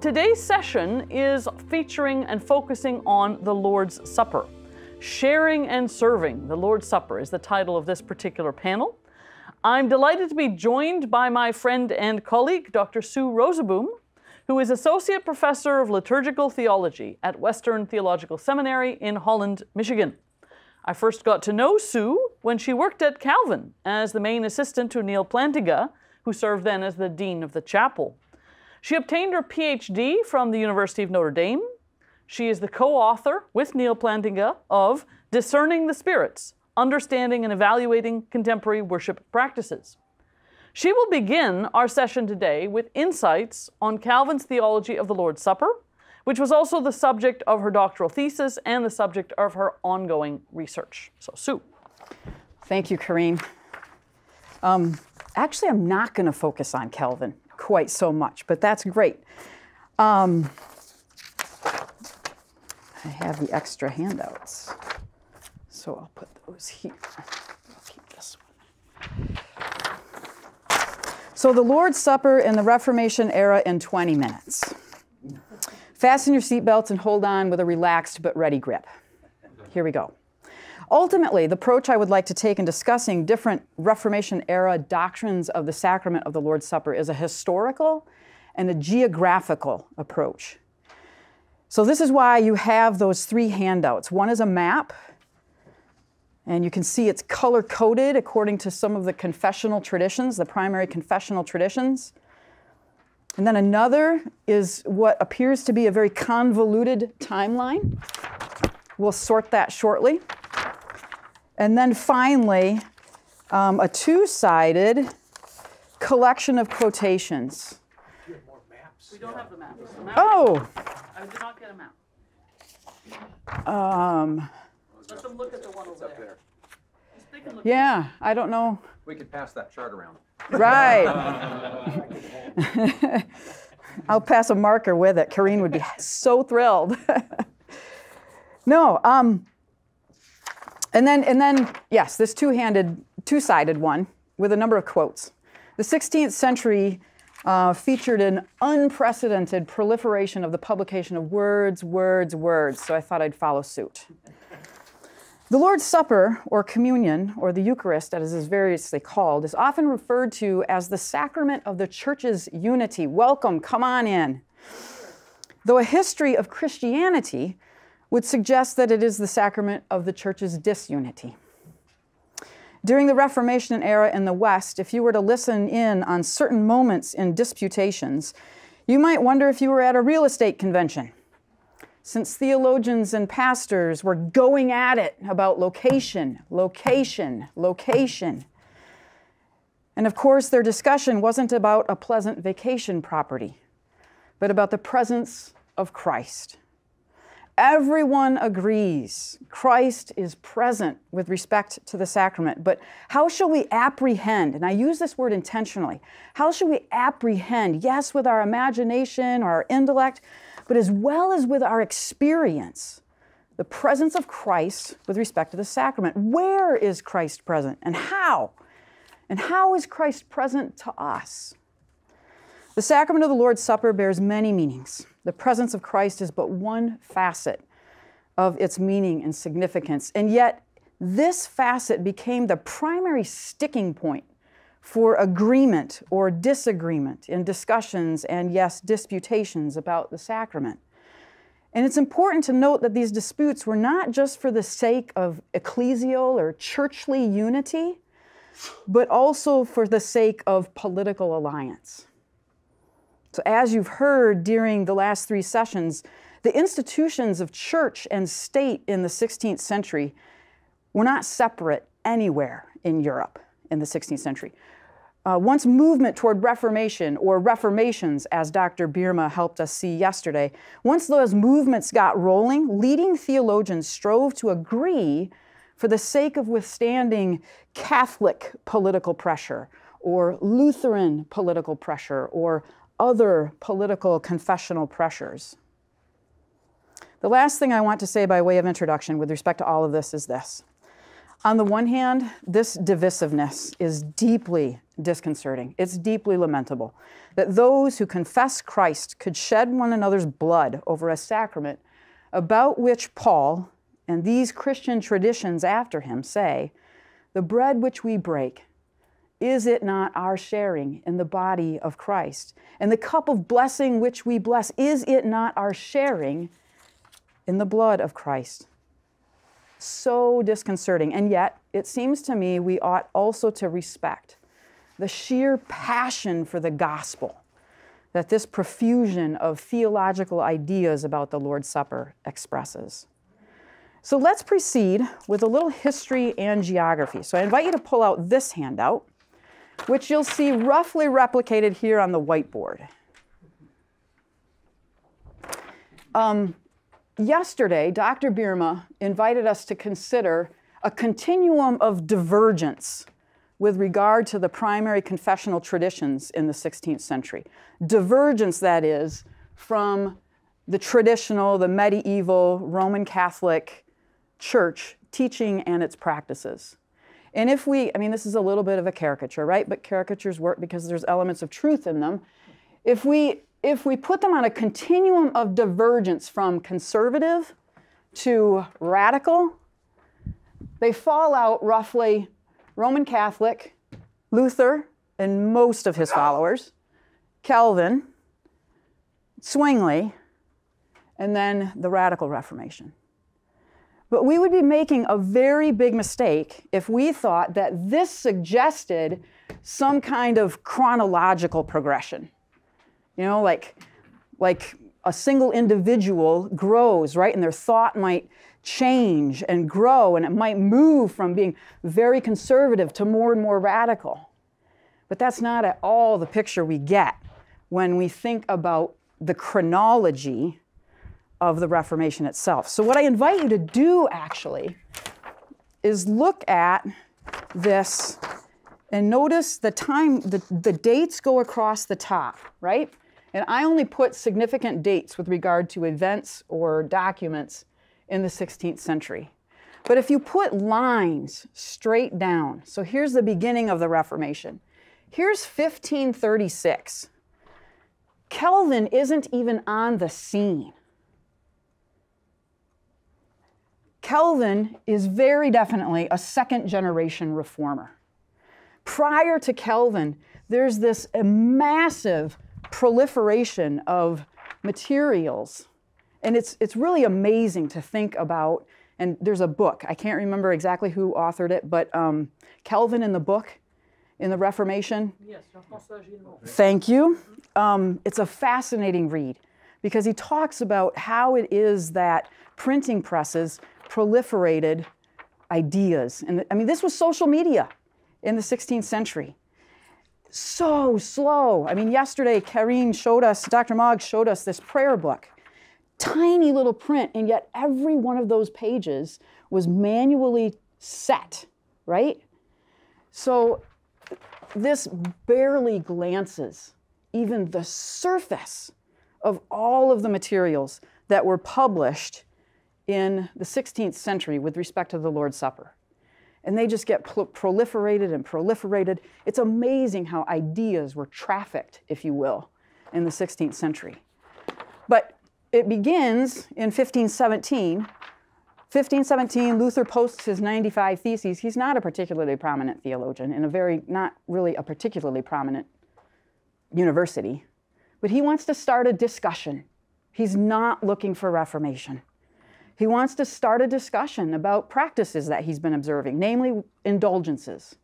today's session is featuring and focusing on the Lord's Supper. Sharing and Serving the Lord's Supper is the title of this particular panel. I'm delighted to be joined by my friend and colleague, Dr. Sue Rozeboom, who is Associate Professor of Liturgical Theology at Western Theological Seminary in Holland, Michigan. I first got to know Sue when she worked at Calvin as the main assistant to Neil Plantinga, who served then as the Dean of the Chapel. She obtained her PhD from the University of Notre Dame. She is the co author with Neil Plantinga of Discerning the Spirits Understanding and Evaluating Contemporary Worship Practices. She will begin our session today with insights on Calvin's theology of the Lord's Supper, which was also the subject of her doctoral thesis and the subject of her ongoing research. So, Sue. Thank you, Karin. Um, actually, I'm not going to focus on Calvin quite so much, but that's great. Um, I have the extra handouts, so I'll put those here. I'll keep this one. So, the Lord's Supper in the Reformation era in 20 minutes. Fasten your seatbelts and hold on with a relaxed but ready grip. Here we go. Ultimately, the approach I would like to take in discussing different Reformation era doctrines of the sacrament of the Lord's Supper is a historical and a geographical approach. So, this is why you have those three handouts. One is a map, and you can see it's color coded according to some of the confessional traditions, the primary confessional traditions. And then another is what appears to be a very convoluted timeline. We'll sort that shortly. And then finally, um, a two sided collection of quotations. We don't have the map. The map Oh, I did not get a map. um, Let them look at the one over there. Just take a yeah, I don't know. We could pass that chart around. Right. I'll pass a marker with it. Karin would be so thrilled. no, um, and then and then yes, this two-handed, two-sided one with a number of quotes. The 16th century uh, featured an unprecedented proliferation of the publication of words, words, words. So I thought I'd follow suit. The Lord's Supper, or communion, or the Eucharist, as it is variously called, is often referred to as the sacrament of the church's unity. Welcome, come on in. Though a history of Christianity would suggest that it is the sacrament of the church's disunity. During the Reformation era in the West, if you were to listen in on certain moments in disputations, you might wonder if you were at a real estate convention since theologians and pastors were going at it about location, location, location. And of course, their discussion wasn't about a pleasant vacation property, but about the presence of Christ. Everyone agrees Christ is present with respect to the sacrament, but how shall we apprehend, and I use this word intentionally, how shall we apprehend, yes, with our imagination or our intellect, but as well as with our experience, the presence of Christ with respect to the sacrament. Where is Christ present and how? And how is Christ present to us? The sacrament of the Lord's Supper bears many meanings. The presence of Christ is but one facet of its meaning and significance. And yet, this facet became the primary sticking point for agreement or disagreement in discussions and, yes, disputations about the sacrament. And it's important to note that these disputes were not just for the sake of ecclesial or churchly unity, but also for the sake of political alliance. So, as you've heard during the last three sessions, the institutions of church and state in the 16th century were not separate anywhere in Europe in the 16th century. Uh, once movement toward reformation, or reformations, as Dr. Bierma helped us see yesterday, once those movements got rolling, leading theologians strove to agree for the sake of withstanding Catholic political pressure, or Lutheran political pressure, or other political confessional pressures. The last thing I want to say by way of introduction with respect to all of this is this. On the one hand, this divisiveness is deeply disconcerting. It's deeply lamentable that those who confess Christ could shed one another's blood over a sacrament about which Paul and these Christian traditions after him say, The bread which we break, is it not our sharing in the body of Christ? And the cup of blessing which we bless, is it not our sharing in the blood of Christ? So disconcerting. And yet, it seems to me we ought also to respect the sheer passion for the gospel that this profusion of theological ideas about the Lord's Supper expresses. So let's proceed with a little history and geography. So I invite you to pull out this handout, which you'll see roughly replicated here on the whiteboard. Um, yesterday, Dr. Bierma invited us to consider a continuum of divergence with regard to the primary confessional traditions in the 16th century. Divergence, that is, from the traditional, the medieval Roman Catholic Church teaching and its practices. And if we, I mean, this is a little bit of a caricature, right? But caricatures work because there's elements of truth in them. If we, if we put them on a continuum of divergence from conservative to radical, they fall out roughly Roman Catholic, Luther and most of his followers, Calvin, Zwingli, and then the Radical Reformation. But we would be making a very big mistake if we thought that this suggested some kind of chronological progression. You know, like, like a single individual grows, right? And their thought might change and grow, and it might move from being very conservative to more and more radical. But that's not at all the picture we get when we think about the chronology of the Reformation itself. So, what I invite you to do actually is look at this and notice the time, the, the dates go across the top, right? And I only put significant dates with regard to events or documents in the 16th century. But if you put lines straight down, so here's the beginning of the Reformation. Here's 1536. Calvin isn't even on the scene. Calvin is very definitely a second generation reformer. Prior to Calvin, there's this massive proliferation of materials and it's, it's really amazing to think about. And there's a book, I can't remember exactly who authored it, but um, Calvin in the book, in the Reformation. Yes, Jean-François. Thank you. Um, it's a fascinating read because he talks about how it is that printing presses proliferated ideas. And I mean, this was social media in the 16th century. So slow. I mean, yesterday, Karin showed us, Dr. Maag showed us this prayer book tiny little print, and yet every one of those pages was manually set, right? So this barely glances even the surface of all of the materials that were published in the 16th century with respect to the Lord's Supper. And they just get proliferated and proliferated. It's amazing how ideas were trafficked, if you will, in the 16th century. But it begins in 1517. 1517, Luther posts his 95 Theses. He's not a particularly prominent theologian in a very, not really a particularly prominent university, but he wants to start a discussion. He's not looking for reformation. He wants to start a discussion about practices that he's been observing, namely indulgences.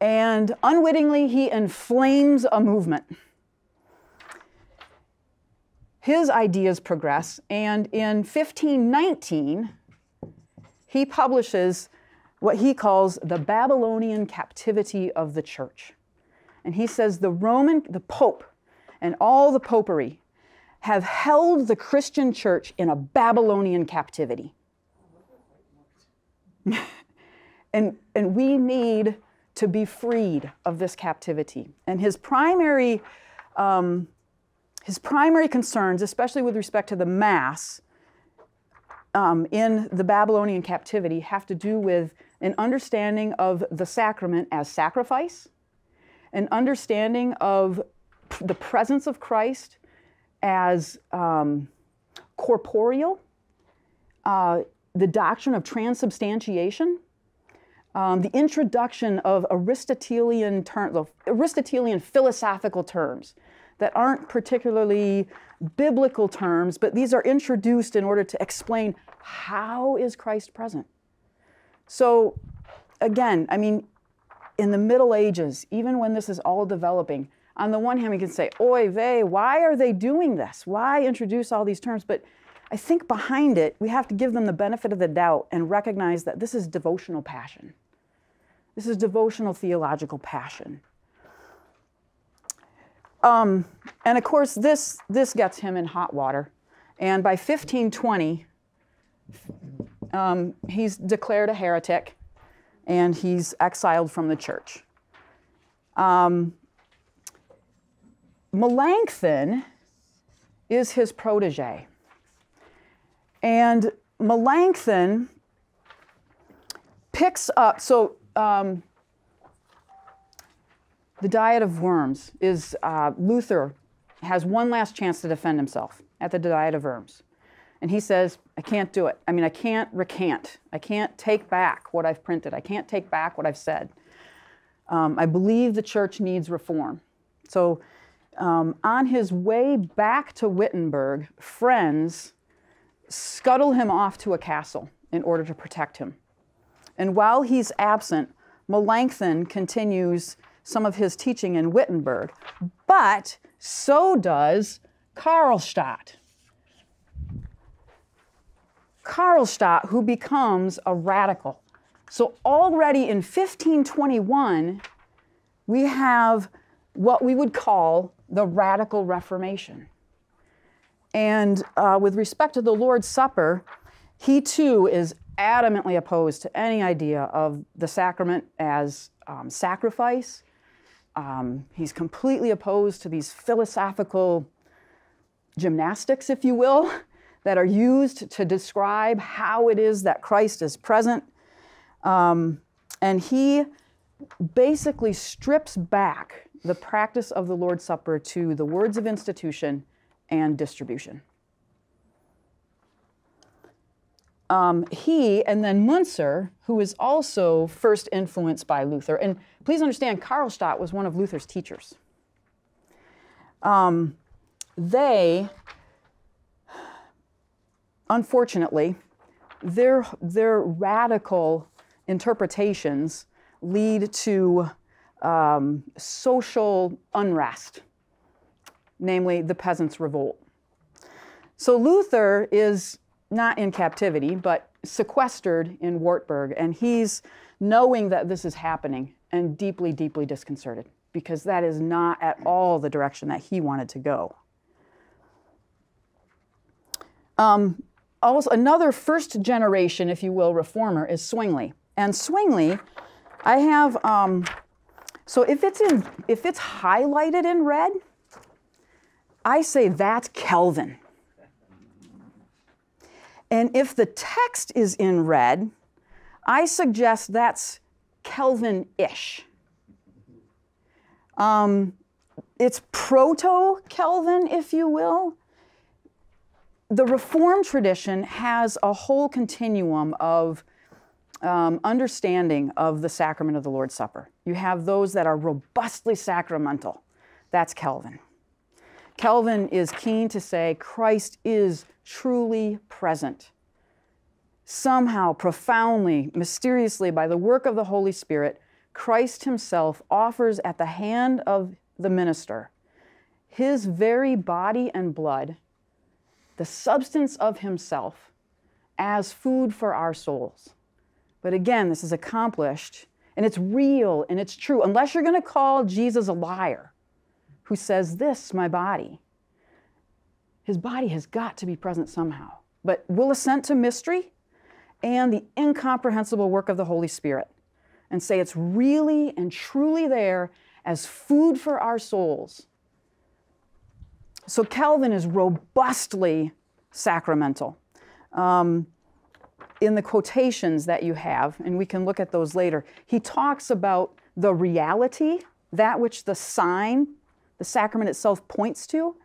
And unwittingly, he inflames a movement his ideas progress, and in 1519, he publishes what he calls the Babylonian captivity of the church. And he says the Roman, the Pope, and all the popery have held the Christian church in a Babylonian captivity. and, and we need to be freed of this captivity. And his primary um, his primary concerns, especially with respect to the Mass um, in the Babylonian captivity, have to do with an understanding of the sacrament as sacrifice an understanding of the presence of Christ as um, corporeal, uh, the doctrine of transubstantiation, um, the introduction of Aristotelian terms, Aristotelian philosophical terms that aren't particularly biblical terms, but these are introduced in order to explain how is Christ present. So, again, I mean, in the Middle Ages, even when this is all developing, on the one hand, we can say, oy vey, why are they doing this? Why introduce all these terms? But I think behind it, we have to give them the benefit of the doubt and recognize that this is devotional passion. This is devotional theological passion. Um, and of course, this, this gets him in hot water. And by 1520, um, he's declared a heretic and he's exiled from the church. Um, Melanchthon is his protege. And Melanchthon picks up, so um, the Diet of Worms is uh, Luther has one last chance to defend himself at the Diet of Worms. And he says, I can't do it. I mean, I can't recant. I can't take back what I've printed. I can't take back what I've said. Um, I believe the church needs reform. So, um, on his way back to Wittenberg, friends scuttle him off to a castle in order to protect him. And while he's absent, Melanchthon continues some of his teaching in Wittenberg, but so does Karlstadt. Karlstadt, who becomes a radical. So already in 1521, we have what we would call the radical Reformation. And uh, with respect to the Lord's Supper, he too is adamantly opposed to any idea of the sacrament as um, sacrifice. Um, he's completely opposed to these philosophical gymnastics, if you will, that are used to describe how it is that Christ is present. Um, and he basically strips back the practice of the Lord's Supper to the words of institution and distribution. Um, he and then Munzer, who is also first influenced by Luther, and please understand, Karlstadt was one of Luther's teachers. Um, they, unfortunately, their, their radical interpretations lead to um, social unrest, namely the peasants' revolt. So Luther is not in captivity, but sequestered in Wartburg, and he's knowing that this is happening and deeply, deeply disconcerted because that is not at all the direction that he wanted to go. Um, also, another first generation, if you will, reformer is Zwingli. And Zwingli, I have um, so if it's in if it's highlighted in red, I say that's Calvin. And if the text is in red, I suggest that's Calvin ish. Um, it's proto Calvin, if you will. The Reformed tradition has a whole continuum of um, understanding of the sacrament of the Lord's Supper. You have those that are robustly sacramental. That's Calvin. Calvin is keen to say Christ is truly present. Somehow, profoundly, mysteriously, by the work of the Holy Spirit, Christ Himself offers at the hand of the minister His very body and blood, the substance of Himself, as food for our souls. But again, this is accomplished and it's real and it's true, unless you're going to call Jesus a liar who says, This, my body. His body has got to be present somehow. But we'll assent to mystery and the incomprehensible work of the Holy Spirit and say it's really and truly there as food for our souls. So Calvin is robustly sacramental. Um, in the quotations that you have, and we can look at those later, he talks about the reality, that which the sign, the sacrament itself points to,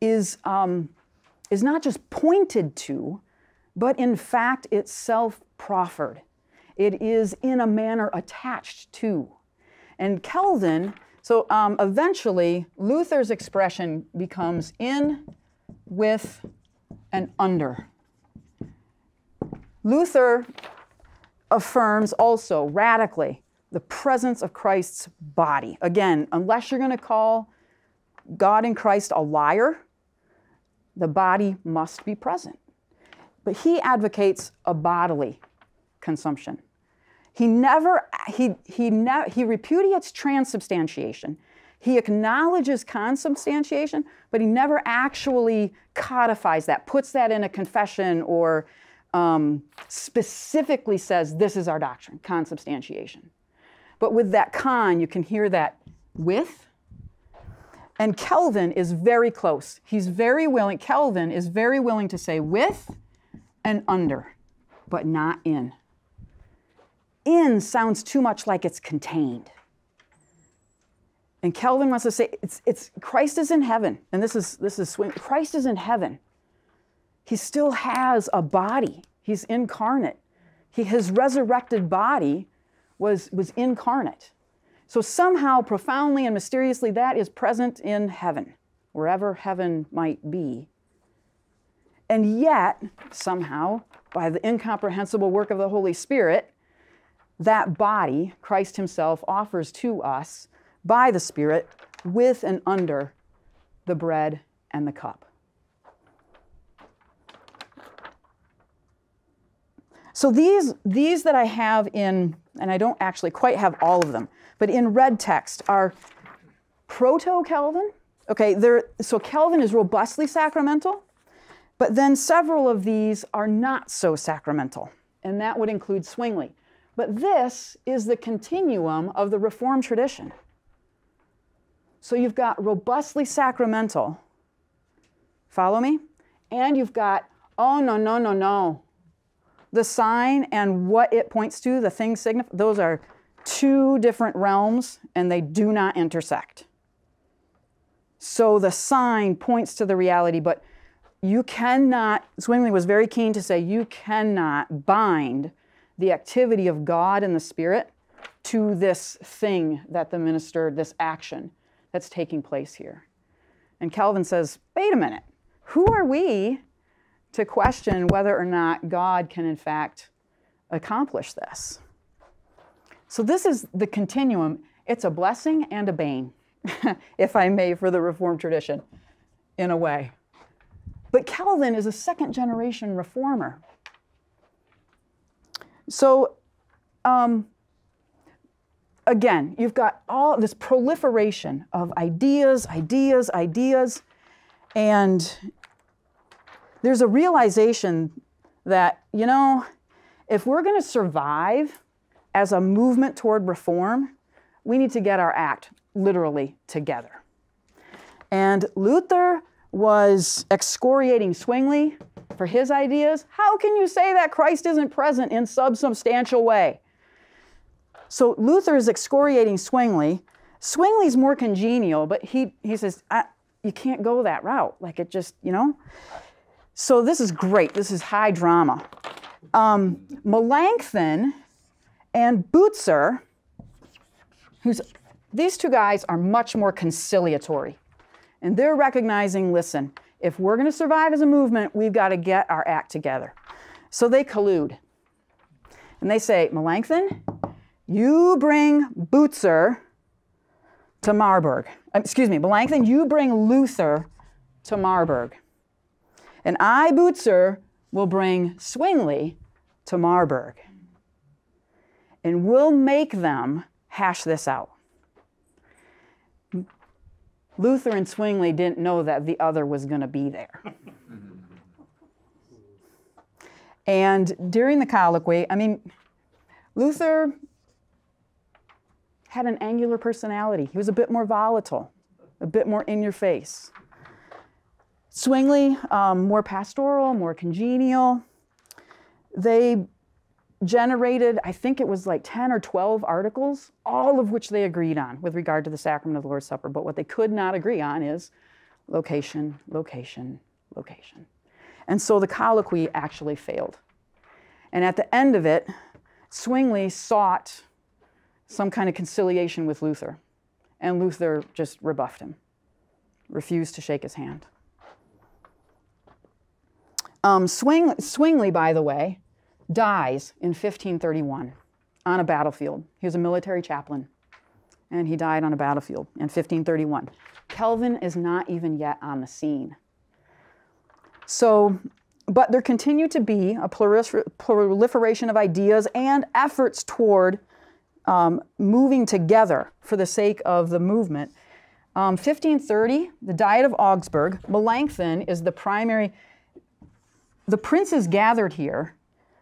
is, um, is not just pointed to, but in fact itself proffered. It is in a manner attached to. And Calvin, so um, eventually Luther's expression becomes in, with, and under. Luther affirms also radically the presence of Christ's body. Again, unless you're going to call God and Christ a liar, the body must be present. But he advocates a bodily consumption. He never, he, he, ne- he repudiates transubstantiation. He acknowledges consubstantiation, but he never actually codifies that, puts that in a confession, or um, specifically says, This is our doctrine, consubstantiation. But with that con, you can hear that with. And Calvin is very close. He's very willing, Calvin is very willing to say with and under, but not in. In sounds too much like it's contained. And Calvin wants to say it's, it's Christ is in heaven. And this is this is. Christ is in heaven. He still has a body. He's incarnate. He, his resurrected body was, was incarnate. So somehow, profoundly and mysteriously, that is present in heaven, wherever heaven might be. And yet, somehow, by the incomprehensible work of the Holy Spirit, that body, Christ Himself, offers to us by the Spirit with and under the bread and the cup. So these, these that I have in, and I don't actually quite have all of them, but in red text are proto Calvin. Okay, so Calvin is robustly sacramental, but then several of these are not so sacramental, and that would include Zwingli. But this is the continuum of the Reformed tradition. So you've got robustly sacramental, follow me? And you've got, oh, no, no, no, no. The sign and what it points to, the thing signify, those are two different realms and they do not intersect. So the sign points to the reality, but you cannot, Zwingli was very keen to say, you cannot bind the activity of God and the Spirit to this thing that the minister, this action that's taking place here. And Calvin says, wait a minute, who are we to question whether or not God can, in fact, accomplish this? So this is the continuum. It's a blessing and a bane, if I may, for the Reformed tradition, in a way. But Calvin is a second generation reformer. So, um, again, you've got all this proliferation of ideas, ideas, ideas, and there's a realization that, you know, if we're going to survive as a movement toward reform, we need to get our act literally together. And Luther was excoriating Zwingli for his ideas. How can you say that Christ isn't present in substantial way? So Luther is excoriating Zwingli. Zwingli's more congenial, but he, he says, you can't go that route. Like it just, you know? So this is great. This is high drama. Um, Melanchthon and Bucer, who's these two guys are much more conciliatory. And they're recognizing, listen, if we're going to survive as a movement, we've got to get our act together. So they collude. And they say, Melanchthon, you bring Bucer to Marburg. Uh, excuse me, Melanchthon, you bring Luther to Marburg. And I, Bucer, will bring Zwingli to Marburg and we'll make them hash this out. Luther and Zwingli didn't know that the other was going to be there. and during the colloquy, I mean, Luther had an angular personality. He was a bit more volatile, a bit more in your face. Zwingli, um, more pastoral, more congenial. They generated, I think it was like 10 or 12 articles, all of which they agreed on with regard to the sacrament of the Lord's Supper. But what they could not agree on is location, location, location. And so the colloquy actually failed. And at the end of it, Zwingli sought some kind of conciliation with Luther. And Luther just rebuffed him, refused to shake his hand. Um, Swing, Zwingli, by the way, dies in 1531 on a battlefield. He was a military chaplain, and he died on a battlefield in 1531. Calvin is not even yet on the scene. So, but there continue to be a proliferation of ideas and efforts toward um, moving together for the sake of the movement. Um, 1530, the Diet of Augsburg, Melanchthon is the primary. The princes gathered here,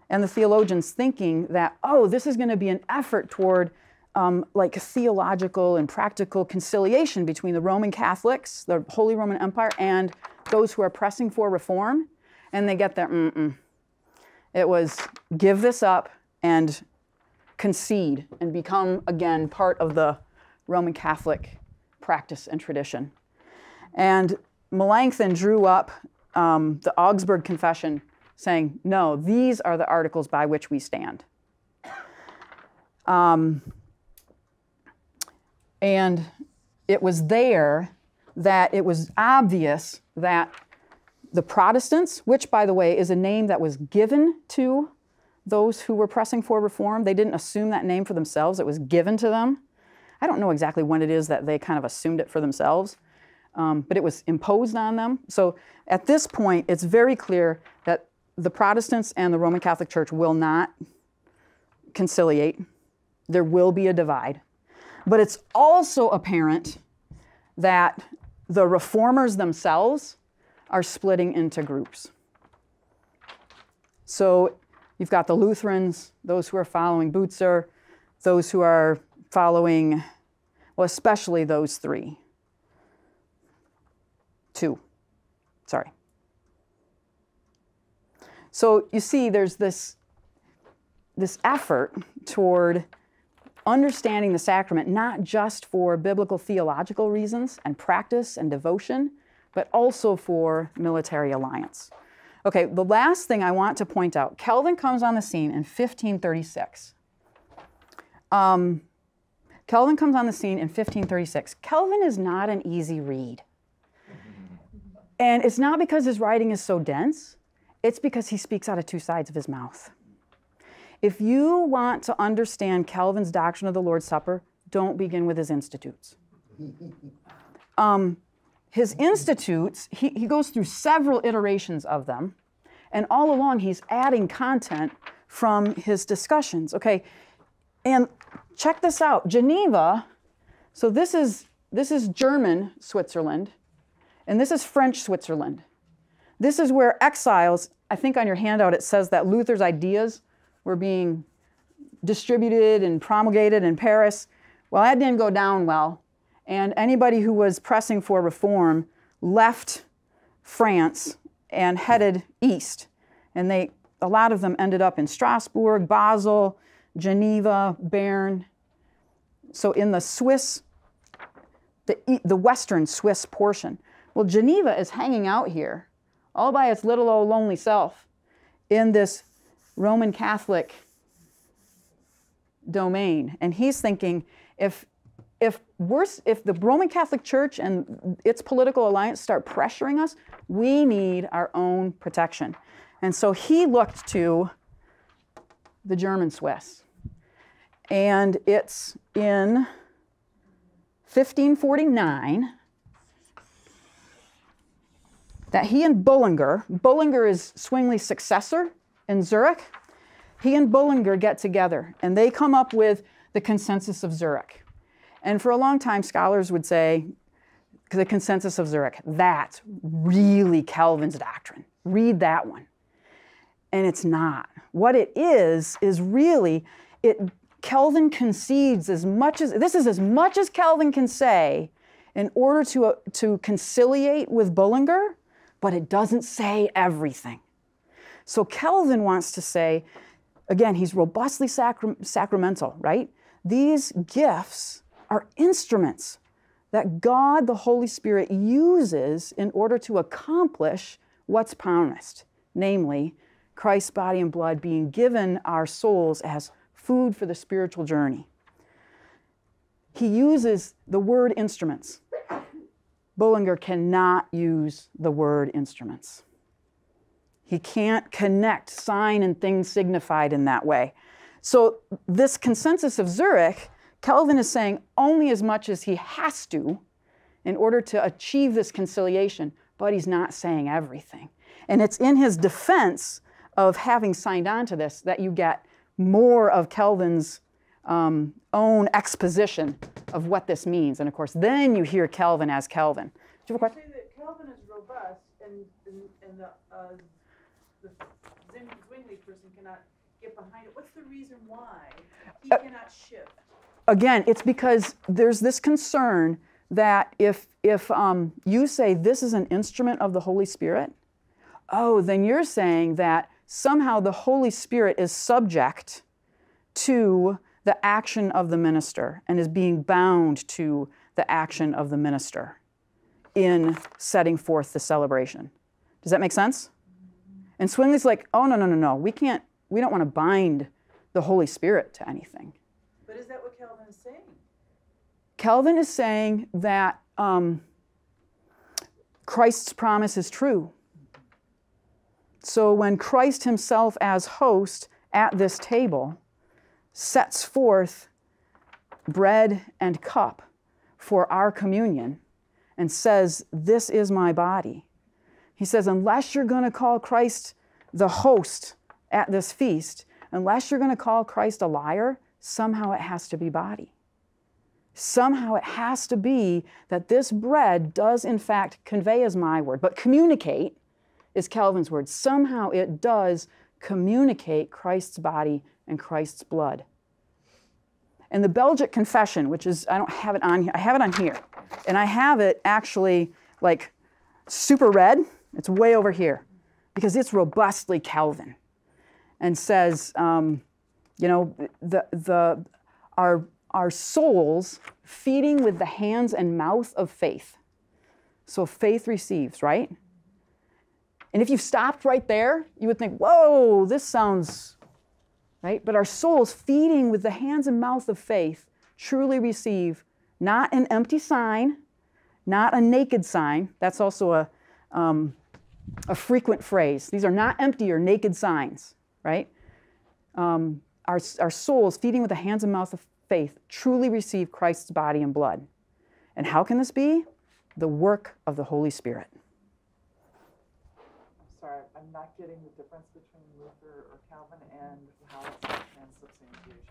and the theologians thinking that, oh, this is going to be an effort toward um, like theological and practical conciliation between the Roman Catholics, the Holy Roman Empire, and those who are pressing for reform. And they get there, mm-mm. It was give this up and concede and become again part of the Roman Catholic practice and tradition. And Melanchthon drew up um, the Augsburg Confession saying, no, these are the articles by which we stand. Um, and it was there that it was obvious that the Protestants, which, by the way, is a name that was given to those who were pressing for reform. They didn't assume that name for themselves, it was given to them. I don't know exactly when it is that they kind of assumed it for themselves, um, but it was imposed on them. So at this point, it's very clear that the Protestants and the Roman Catholic Church will not conciliate. There will be a divide. But it's also apparent that the reformers themselves are splitting into groups. So You've got the Lutherans, those who are following Butzer, those who are following, well, especially those three. Two. Sorry. So you see, there's this, this effort toward understanding the sacrament, not just for biblical theological reasons and practice and devotion, but also for military alliance. Okay, the last thing I want to point out Calvin comes on the scene in 1536. Um, Calvin comes on the scene in 1536. Calvin is not an easy read. And it's not because his writing is so dense, it's because he speaks out of two sides of his mouth. If you want to understand Calvin's doctrine of the Lord's Supper, don't begin with his institutes. Um, his institutes, he, he goes through several iterations of them, and all along he's adding content from his discussions. Okay, and check this out Geneva, so this is, this is German Switzerland, and this is French Switzerland. This is where exiles, I think on your handout it says that Luther's ideas were being distributed and promulgated in Paris. Well, that didn't go down well. And anybody who was pressing for reform left France and headed east. And they, a lot of them ended up in Strasbourg, Basel, Geneva, Bern. So in the Swiss, the, the western Swiss portion. Well, Geneva is hanging out here all by its little old lonely self in this Roman Catholic domain. And he's thinking if if worse, if the Roman Catholic Church and its political alliance start pressuring us, we need our own protection. And so he looked to the German Swiss. And it's in 1549 that he and Bullinger, Bullinger is Zwingli's successor in Zurich, he and Bullinger get together and they come up with the consensus of Zurich. And for a long time, scholars would say, the consensus of Zurich, that's really Calvin's doctrine. Read that one. And it's not. What it is, is really, it Calvin concedes as much as, this is as much as Calvin can say in order to, uh, to conciliate with Bullinger, but it doesn't say everything. So Calvin wants to say, Again, he's robustly sacra- sacramental, right? These gifts are instruments that God, the Holy Spirit, uses in order to accomplish what's promised, namely, Christ's body and blood being given our souls as food for the spiritual journey. He uses the word instruments. Bullinger cannot use the word instruments. He can't connect sign and thing signified in that way. So, this consensus of Zurich, Calvin is saying only as much as he has to in order to achieve this conciliation, but he's not saying everything. And it's in his defense of having signed on to this that you get more of Calvin's um, own exposition of what this means. And of course, then you hear Calvin as Calvin. Do you have a question? say that Calvin is robust and, and, and the, uh, the Zwingli person cannot get behind it. What's the reason why he uh, cannot shift? Again, it's because there's this concern that if, if um, you say this is an instrument of the Holy Spirit, oh, then you're saying that somehow the Holy Spirit is subject to the action of the minister and is being bound to the action of the minister in setting forth the celebration. Does that make sense? And Zwingli's like, oh, no, no, no, no. We can't, we don't want to bind the Holy Spirit to anything. But is that what Calvin is saying? Calvin is saying that um, Christ's promise is true. So when Christ himself, as host at this table, sets forth bread and cup for our communion and says, This is my body, he says, unless you're going to call Christ the host at this feast, unless you're going to call Christ a liar, somehow it has to be body. Somehow it has to be that this bread does, in fact, convey as my word, but communicate is Calvin's word. Somehow it does communicate Christ's body and Christ's blood. And the Belgic Confession, which is, I don't have it on here, I have it on here. And I have it actually like super red. It's way over here because it's robustly Calvin and says, um, you know, the, the, our, our souls feeding with the hands and mouth of faith. So faith receives, right? And if you stopped right there, you would think, whoa, this sounds, right? But our souls feeding with the hands and mouth of faith truly receive not an empty sign, not a naked sign. That's also a, um, a frequent phrase. These are not empty or naked signs, right? Um, our, our souls, feeding with the hands and mouth of faith, truly receive Christ's body and blood. And how can this be? The work of the Holy Spirit. I'm sorry, I'm not getting the difference Calvin and how it's transubstantiation.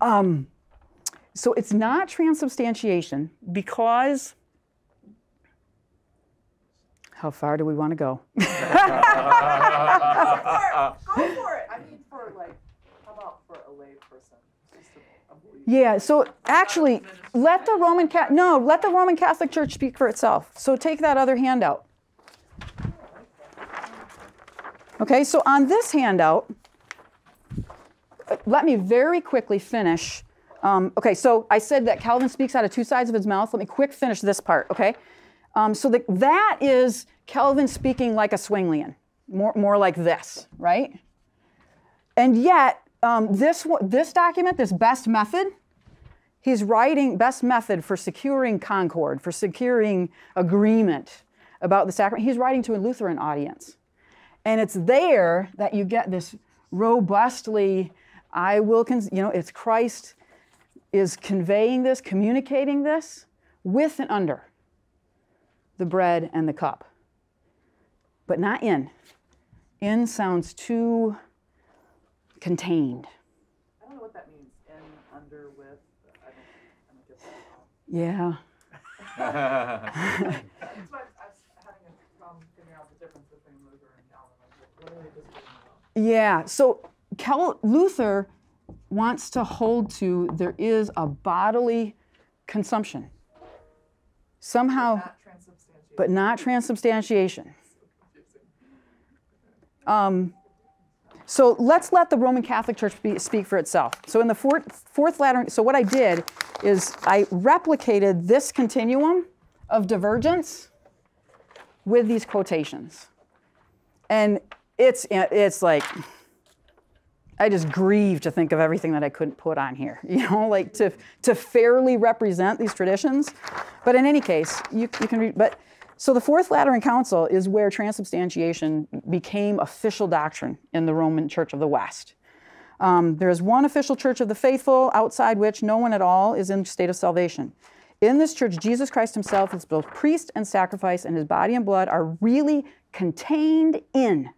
Um, so it's not transubstantiation because how far do we want to go? go for it. Go for it. I mean, for like, how about for a lay person? Yeah, so actually, let the Roman Catholic, no, let the Roman Catholic Church speak for itself. So take that other handout. Okay, so on this handout, let me very quickly finish. Um, okay, so I said that Calvin speaks out of two sides of his mouth. Let me quick finish this part, okay? Um, so the, that is Calvin speaking like a Zwinglian, more, more like this, right? And yet, um, this, this document, this best method, he's writing best method for securing concord, for securing agreement about the sacrament. He's writing to a Lutheran audience. And it's there that you get this robustly, I will, you know, it's Christ is conveying this, communicating this with and under the bread and the cup. But not in. In sounds too contained. I don't know what that means. In, under, with. I don't, I don't get that Yeah. That's why I was having a problem figuring out the difference between Luther and Calvin. What are they disagreeing Yeah. So Cal- Luther wants to hold to there is a bodily consumption. Somehow but not transubstantiation. Um, So let's let the Roman Catholic Church be, speak for itself. So in the fourth, fourth Lateran, so what I did is I replicated this continuum of divergence with these quotations. And it's, it's like, I just grieve to think of everything that I couldn't put on here, you know, like to, to fairly represent these traditions. But in any case, you, you can read, but so the Fourth Lateran Council is where transubstantiation became official doctrine in the Roman Church of the West. Um, there is one official church of the faithful, outside which no one at all is in state of salvation. In this church, Jesus Christ himself is both priest and sacrifice, and his body and blood are really contained in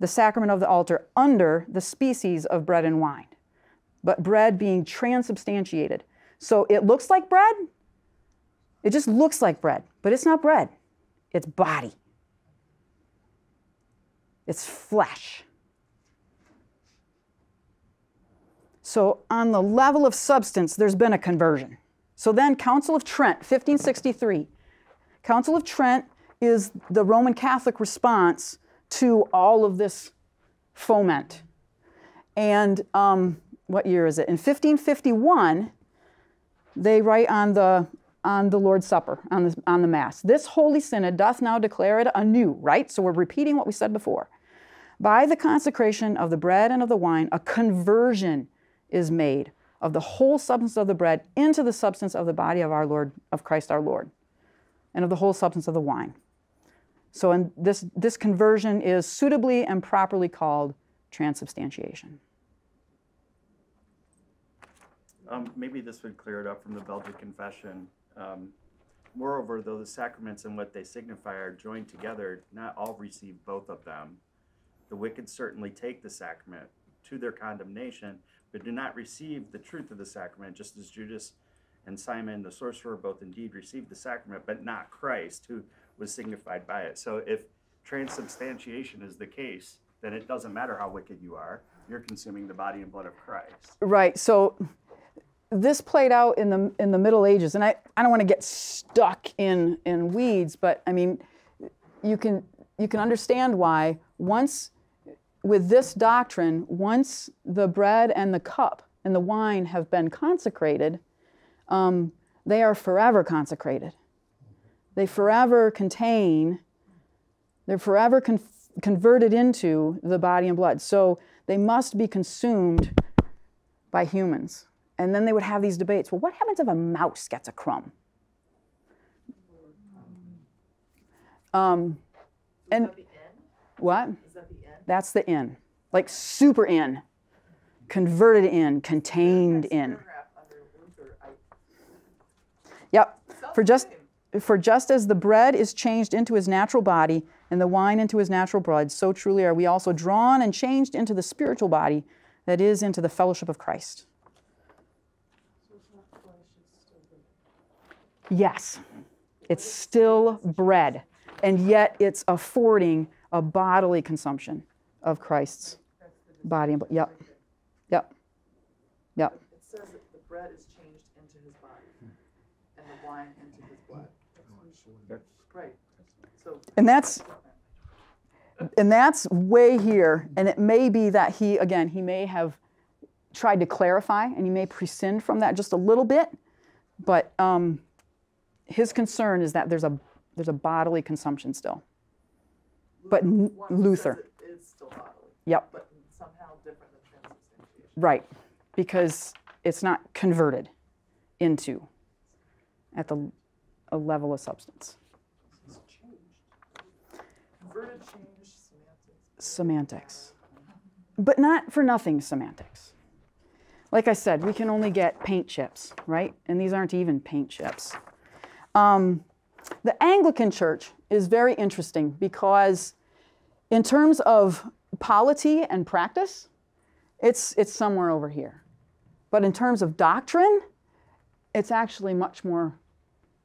the sacrament of the altar under the species of bread and wine, but bread being transubstantiated. So it looks like bread, it just looks like bread, but it's not bread, it's body, it's flesh. So, on the level of substance, there's been a conversion. So then, Council of Trent, 1563. Council of Trent is the Roman Catholic response to all of this foment. And um, what year is it? In 1551, they write on the on the Lord's Supper, on the, on the Mass. This Holy Synod doth now declare it anew, right? So we're repeating what we said before. By the consecration of the bread and of the wine, a conversion is made of the whole substance of the bread into the substance of the body of our Lord, of Christ our Lord, and of the whole substance of the wine. So in this, this conversion is suitably and properly called transubstantiation. Um, maybe this would clear it up from the Belgic Confession. Um, moreover, though the sacraments and what they signify are joined together, not all receive both of them. The wicked certainly take the sacrament to their condemnation, but do not receive the truth of the sacrament, just as Judas and Simon the sorcerer both indeed received the sacrament, but not Christ, who was signified by it. So if transubstantiation is the case, then it doesn't matter how wicked you are, you're consuming the body and blood of Christ. Right. So this played out in the in the Middle Ages, and I, I don't want to get stuck in in weeds, but I mean, you can you can understand why once with this doctrine, once the bread and the cup and the wine have been consecrated, um, they are forever consecrated. They forever contain. They're forever con- converted into the body and blood. So they must be consumed by humans. And then they would have these debates. Well, what happens if a mouse gets a crumb? Um, and what? That's the in, like super in, converted in, contained in. Yep. For just for just as the bread is changed into his natural body and the wine into his natural blood, so truly are we also drawn and changed into the spiritual body that is into the fellowship of Christ. Yes, it's still bread, and yet it's affording a bodily consumption of Christ's body and blood. Yep, yep, yep. It says that the bread is changed into his body and the wine into. Right. So. And that's and that's way here. And it may be that he, again, he may have tried to clarify and he may prescind from that just a little bit. But um, his concern is that there's a there's a bodily consumption still. But N- One Luther, it is still bodily, yep, but somehow different than transubstantiation. right, because it's not converted into at the a level of substance. Semantics, but not for nothing semantics. Like I said, we can only get paint chips, right? And these aren't even paint chips. Um, the Anglican Church is very interesting because, in terms of polity and practice, it's, it's somewhere over here. But in terms of doctrine, it's actually much more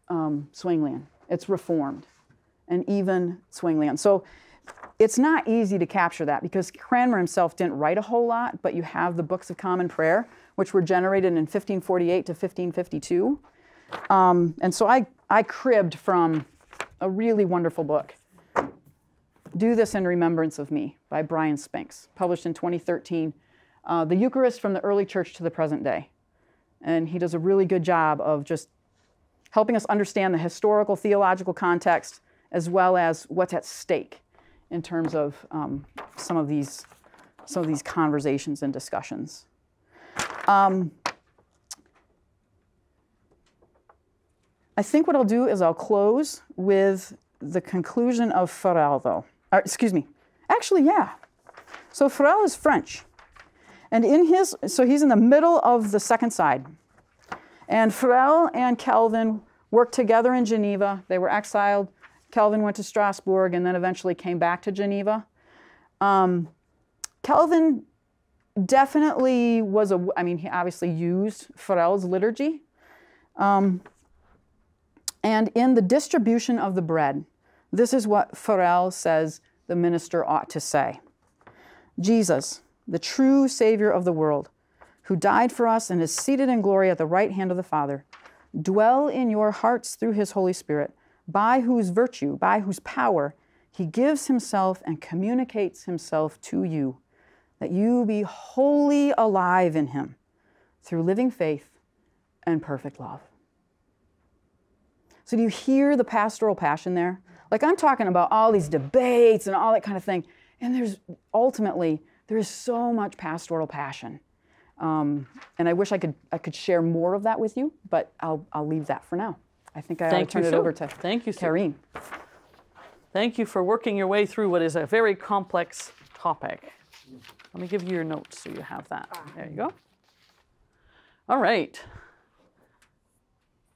um, Zwinglian. It's reformed and even Zwinglian. So it's not easy to capture that because Cranmer himself didn't write a whole lot, but you have the Books of Common Prayer, which were generated in 1548 to 1552. Um, and so I, I cribbed from a really wonderful book. Do This in Remembrance of Me by Bryan Spinks, published in 2013. Uh, the Eucharist from the early church to the present day. And he does a really good job of just helping us understand the historical, theological context, as well as what's at stake in terms of um, some of these some of these conversations and discussions. Um, I think what I'll do is I'll close with the conclusion of though. Or, excuse me. Actually, yeah. So Farel is French. And in his, so he's in the middle of the second side. And Farel and Calvin worked together in Geneva. They were exiled. Calvin went to Strasbourg and then eventually came back to Geneva. Um, Calvin definitely was a, I mean, he obviously used Farel's liturgy. Um, and in the distribution of the bread, this is what Farel says the minister ought to say Jesus, the true Savior of the world, who died for us and is seated in glory at the right hand of the Father, dwell in your hearts through his Holy Spirit, by whose virtue, by whose power, he gives himself and communicates himself to you, that you be wholly alive in him through living faith and perfect love. So, do you hear the pastoral passion there? Like, I'm talking about all these debates and all that kind of thing. And there's ultimately, there is so much pastoral passion. Um, and I wish I could, I could share more of that with you, but I'll, I'll leave that for now. I think I ought to Thank turn you, it over to Thank you. Karin. Thank you for working your way through what is a very complex topic. Let me give you your notes so you have that. There you go. All right.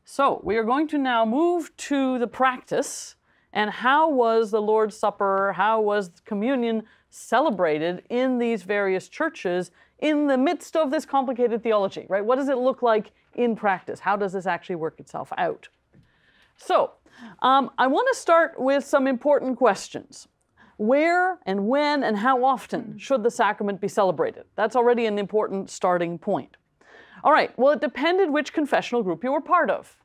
So we are going to now move to the practice and how was the Lord's Supper, how was communion celebrated in these various churches in the midst of this complicated theology, right? What does it look like in practice? How does this actually work itself out? So, um, I want to start with some important questions. Where and when and how often should the sacrament be celebrated? That's already an important starting point. All right, well, it depended which confessional group you were part of.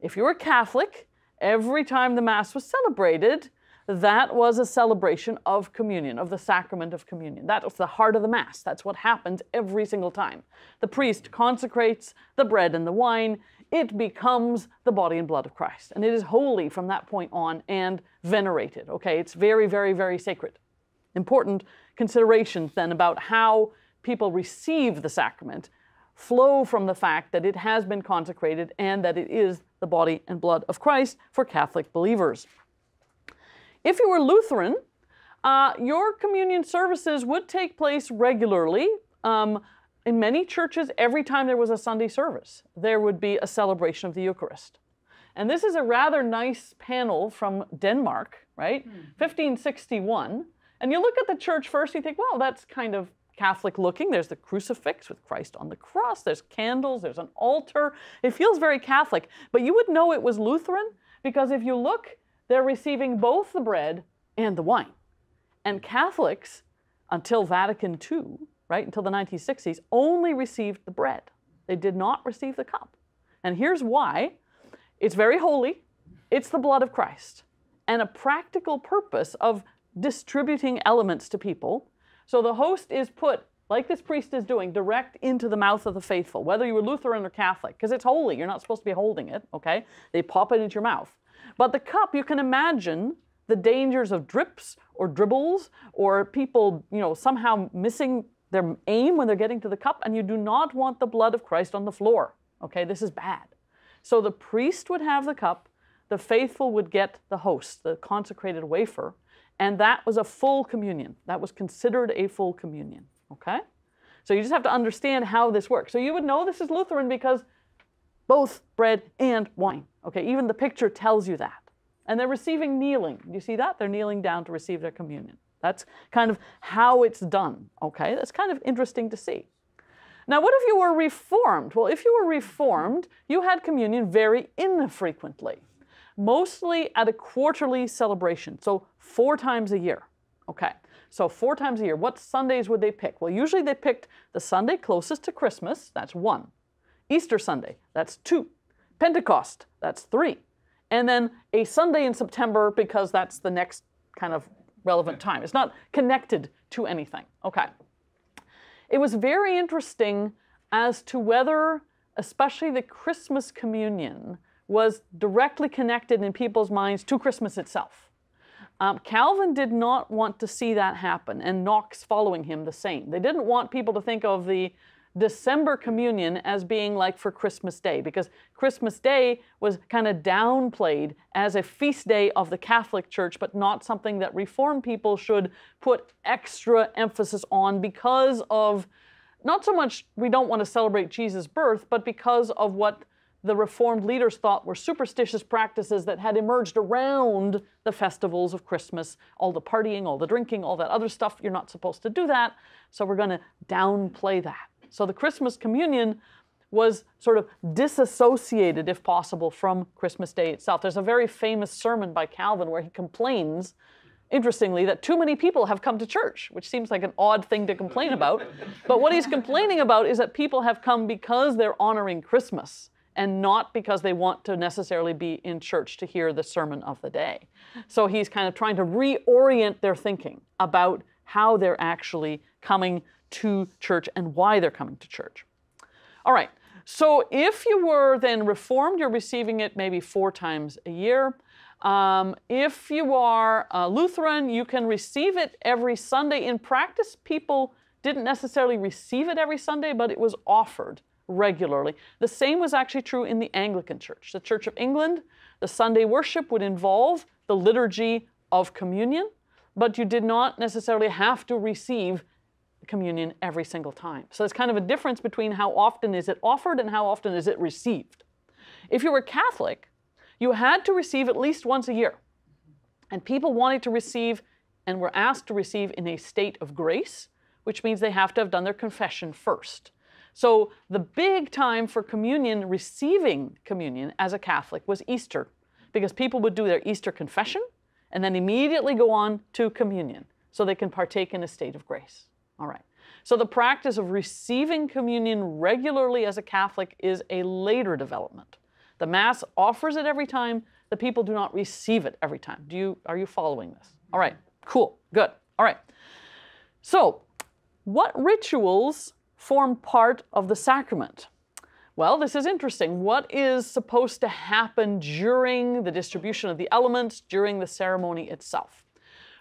If you were Catholic, every time the Mass was celebrated, that was a celebration of communion, of the sacrament of communion. That was the heart of the Mass. That's what happens every single time. The priest consecrates the bread and the wine. It becomes the body and blood of Christ. And it is holy from that point on and venerated. Okay, it's very, very, very sacred. Important considerations then about how people receive the sacrament flow from the fact that it has been consecrated and that it is the body and blood of Christ for Catholic believers. If you were Lutheran, uh, your communion services would take place regularly. Um, in many churches, every time there was a Sunday service, there would be a celebration of the Eucharist. And this is a rather nice panel from Denmark, right? 1561. And you look at the church first, you think, well, that's kind of Catholic looking. There's the crucifix with Christ on the cross, there's candles, there's an altar. It feels very Catholic. But you would know it was Lutheran because if you look, they're receiving both the bread and the wine. And Catholics, until Vatican II, right, until the 1960s, only received the bread. They did not receive the cup. And here's why it's very holy, it's the blood of Christ, and a practical purpose of distributing elements to people. So the host is put, like this priest is doing, direct into the mouth of the faithful, whether you were Lutheran or Catholic, because it's holy. You're not supposed to be holding it, okay? They pop it into your mouth. But the cup, you can imagine the dangers of drips or dribbles or people, you know, somehow missing their aim when they're getting to the cup, and you do not want the blood of Christ on the floor. Okay, this is bad. So the priest would have the cup, the faithful would get the host, the consecrated wafer, and that was a full communion. That was considered a full communion. Okay? So you just have to understand how this works. So you would know this is Lutheran because both bread and wine. Okay, even the picture tells you that. And they're receiving kneeling. You see that? They're kneeling down to receive their communion. That's kind of how it's done. Okay, that's kind of interesting to see. Now, what if you were reformed? Well, if you were reformed, you had communion very infrequently, mostly at a quarterly celebration, so four times a year. Okay, so four times a year. What Sundays would they pick? Well, usually they picked the Sunday closest to Christmas, that's one. Easter Sunday, that's two. Pentecost, that's three. And then a Sunday in September because that's the next kind of relevant time. It's not connected to anything. Okay. It was very interesting as to whether, especially the Christmas communion, was directly connected in people's minds to Christmas itself. Um, Calvin did not want to see that happen, and Knox following him the same. They didn't want people to think of the December communion as being like for Christmas Day, because Christmas Day was kind of downplayed as a feast day of the Catholic Church, but not something that Reformed people should put extra emphasis on because of not so much we don't want to celebrate Jesus' birth, but because of what the Reformed leaders thought were superstitious practices that had emerged around the festivals of Christmas, all the partying, all the drinking, all that other stuff. You're not supposed to do that. So we're going to downplay that. So the Christmas communion was sort of disassociated, if possible, from Christmas Day itself. There's a very famous sermon by Calvin where he complains, interestingly, that too many people have come to church, which seems like an odd thing to complain about. But what he's complaining about is that people have come because they're honoring Christmas and not because they want to necessarily be in church to hear the sermon of the day. So he's kind of trying to reorient their thinking about how they're actually coming to church and why they're coming to church. All right, so if you were then reformed, you're receiving it maybe four times a year. Um, if you are a Lutheran, you can receive it every Sunday. In practice, people didn't necessarily receive it every Sunday, but it was offered regularly. The same was actually true in the Anglican Church. The Church of England, the Sunday worship would involve the liturgy of communion, but you did not necessarily have to receive communion every single time. So it's kind of a difference between how often is it offered and how often is it received. If you were Catholic, you had to receive at least once a year. And people wanted to receive and were asked to receive in a state of grace, which means they have to have done their confession first. So the big time for communion, receiving communion as a Catholic, was Easter, because people would do their Easter confession and then immediately go on to communion so they can partake in a state of grace. All right. So the practice of receiving communion regularly as a Catholic is a later development. The Mass offers it every time, the people do not receive it every time. Do you, are you following this? All right, cool, good. All right. So, what rituals form part of the sacrament? Well, this is interesting. What is supposed to happen during the distribution of the elements, during the ceremony itself?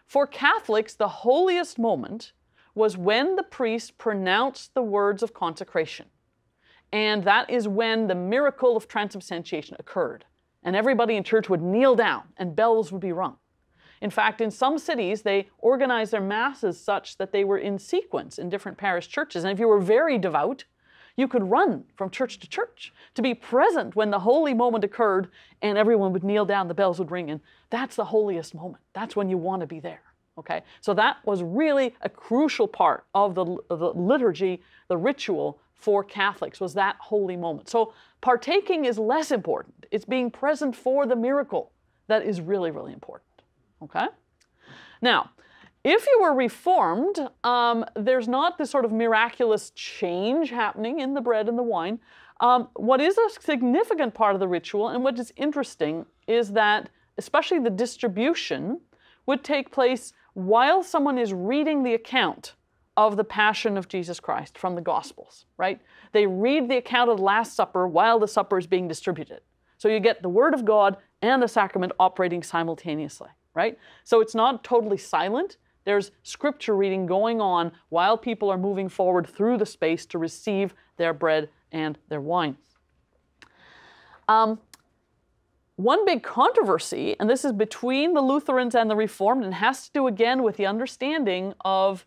For Catholics, the holiest moment was when the priest pronounced the words of consecration. And that is when the miracle of transubstantiation occurred. And everybody in church would kneel down and bells would be rung. In fact, in some cities, they organized their masses such that they were in sequence in different parish churches. And if you were very devout, you could run from church to church to be present when the holy moment occurred and everyone would kneel down, the bells would ring, and that's the holiest moment. That's when you want to be there. Okay, so that was really a crucial part of the, the liturgy, the ritual for Catholics was that holy moment. So partaking is less important. It's being present for the miracle that is really, really important. Okay? Now, if you were reformed, um, there's not this sort of miraculous change happening in the bread and the wine. Um, what is a significant part of the ritual, and what is interesting, is that especially the distribution would take place while someone is reading the account of the passion of Jesus Christ from the Gospels, right? They read the account of the Last Supper while the supper is being distributed. So you get the Word of God and the sacrament operating simultaneously, right? So it's not totally silent. There's scripture reading going on while people are moving forward through the space to receive their bread and their wine. Um, one big controversy, and this is between the Lutherans and the Reformed, and has to do again with the understanding of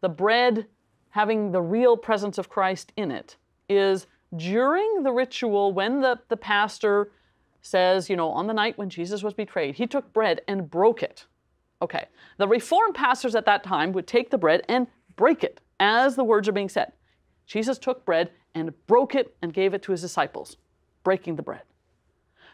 the bread having the real presence of Christ in it, is during the ritual when the, the pastor says, you know, on the night when Jesus was betrayed, he took bread and broke it. Okay, the Reformed pastors at that time would take the bread and break it as the words are being said. Jesus took bread and broke it and gave it to his disciples, breaking the bread.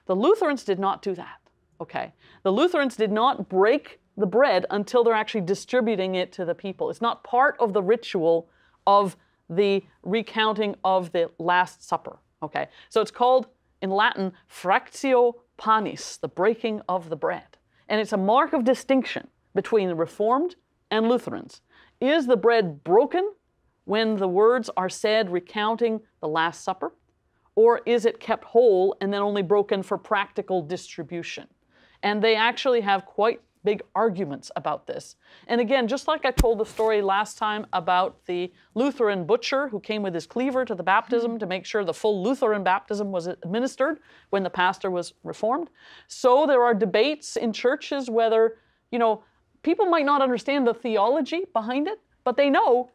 The Lutherans did not do that. Okay. The Lutherans did not break the bread until they're actually distributing it to the people. It's not part of the ritual of the recounting of the Last Supper. Okay. So it's called in Latin fractio panis, the breaking of the bread. And it's a mark of distinction between the Reformed and Lutherans. Is the bread broken when the words are said recounting the Last Supper? Or is it kept whole and then only broken for practical distribution? And they actually have quite big arguments about this. And again, just like I told the story last time about the Lutheran butcher who came with his cleaver to the baptism to make sure the full Lutheran baptism was administered when the pastor was reformed, so there are debates in churches whether, you know, people might not understand the theology behind it, but they know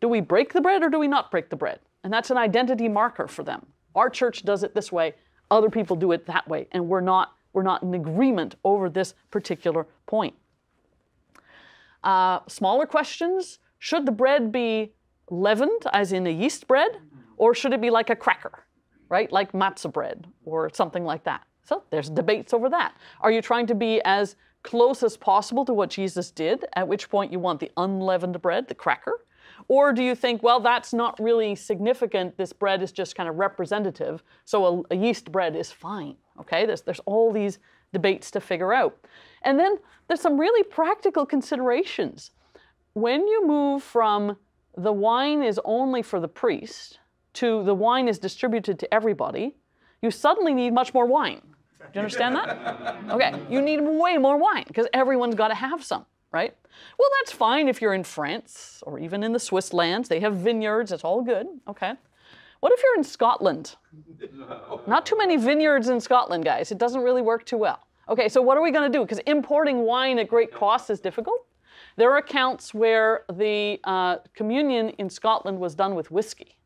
do we break the bread or do we not break the bread? And that's an identity marker for them. Our church does it this way, other people do it that way, and we're not we're not in agreement over this particular point. Uh, smaller questions should the bread be leavened, as in a yeast bread, or should it be like a cracker, right? Like matzah bread or something like that. So there's debates over that. Are you trying to be as close as possible to what Jesus did, at which point you want the unleavened bread, the cracker? Or do you think, well, that's not really significant, this bread is just kind of representative, so a, a yeast bread is fine? Okay, there's, there's all these debates to figure out. And then there's some really practical considerations. When you move from the wine is only for the priest to the wine is distributed to everybody, you suddenly need much more wine. Do you understand that? Okay, you need way more wine because everyone's got to have some, right? Well, that's fine if you're in France or even in the Swiss lands. They have vineyards, it's all good, okay? What if you're in Scotland? Not too many vineyards in Scotland, guys. It doesn't really work too well. Okay, so what are we going to do? Because importing wine at great cost is difficult. There are accounts where the uh, communion in Scotland was done with whiskey,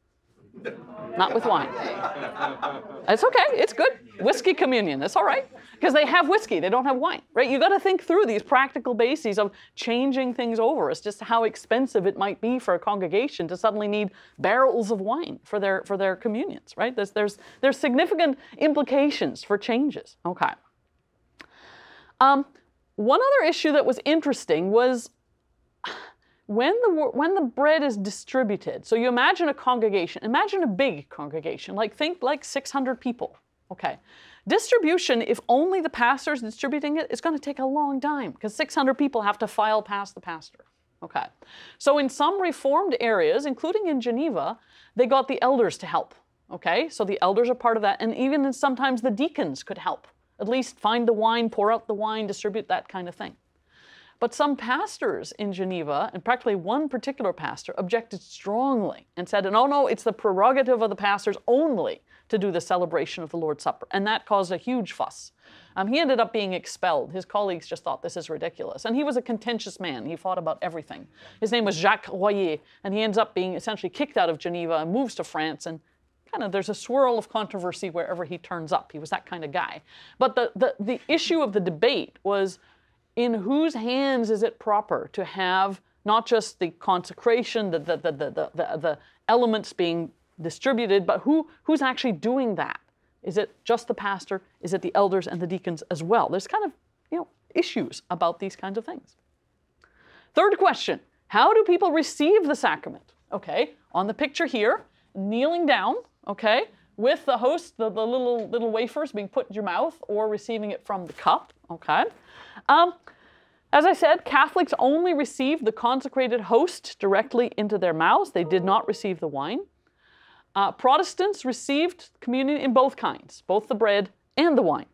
not with wine. It's okay, it's good. Whiskey communion, that's all right. Because they have whiskey, they don't have wine, right? You got to think through these practical bases of changing things over. It's just how expensive it might be for a congregation to suddenly need barrels of wine for their for their communions, right? There's there's there's significant implications for changes. Okay. Um, one other issue that was interesting was when the when the bread is distributed. So you imagine a congregation. Imagine a big congregation. Like think like 600 people. Okay. Distribution, if only the pastor is distributing it, it's going to take a long time because 600 people have to file past the pastor. Okay. So in some reformed areas, including in Geneva, they got the elders to help. Okay. So the elders are part of that. And even sometimes the deacons could help. At least find the wine, pour out the wine, distribute that kind of thing. But some pastors in Geneva, and practically one particular pastor, objected strongly and said, no, no, it's the prerogative of the pastors only to do the celebration of the Lord's Supper. And that caused a huge fuss. Um, he ended up being expelled. His colleagues just thought this is ridiculous. And he was a contentious man. He fought about everything. His name was Jacques Royer, and he ends up being essentially kicked out of Geneva and moves to France and kind of there's a swirl of controversy wherever he turns up. He was that kind of guy. But the, the, the issue of the debate was in whose hands is it proper to have not just the consecration, the, the, the, the, the, the elements being distributed, but who, who's actually doing that? Is it just the pastor? Is it the elders and the deacons as well? There's kind of, you know, issues about these kinds of things. Third question, how do people receive the sacrament? Okay, on the picture here, kneeling down, okay, with the host, the, the little little wafers being put in your mouth or receiving it from the cup, okay. Um, as I said, Catholics only received the consecrated host directly into their mouths. They did not receive the wine. Uh, Protestants received communion in both kinds, both the bread and the wine.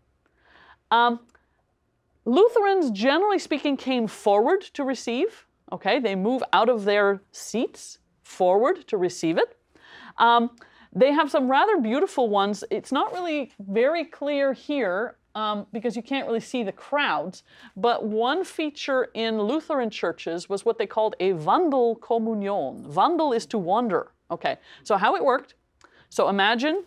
Um, Lutherans, generally speaking, came forward to receive. Okay, they move out of their seats forward to receive it. Um, they have some rather beautiful ones. It's not really very clear here um, because you can't really see the crowds, but one feature in Lutheran churches was what they called a Wandelkommunion. Wandel is to wander. Okay, so how it worked. So imagine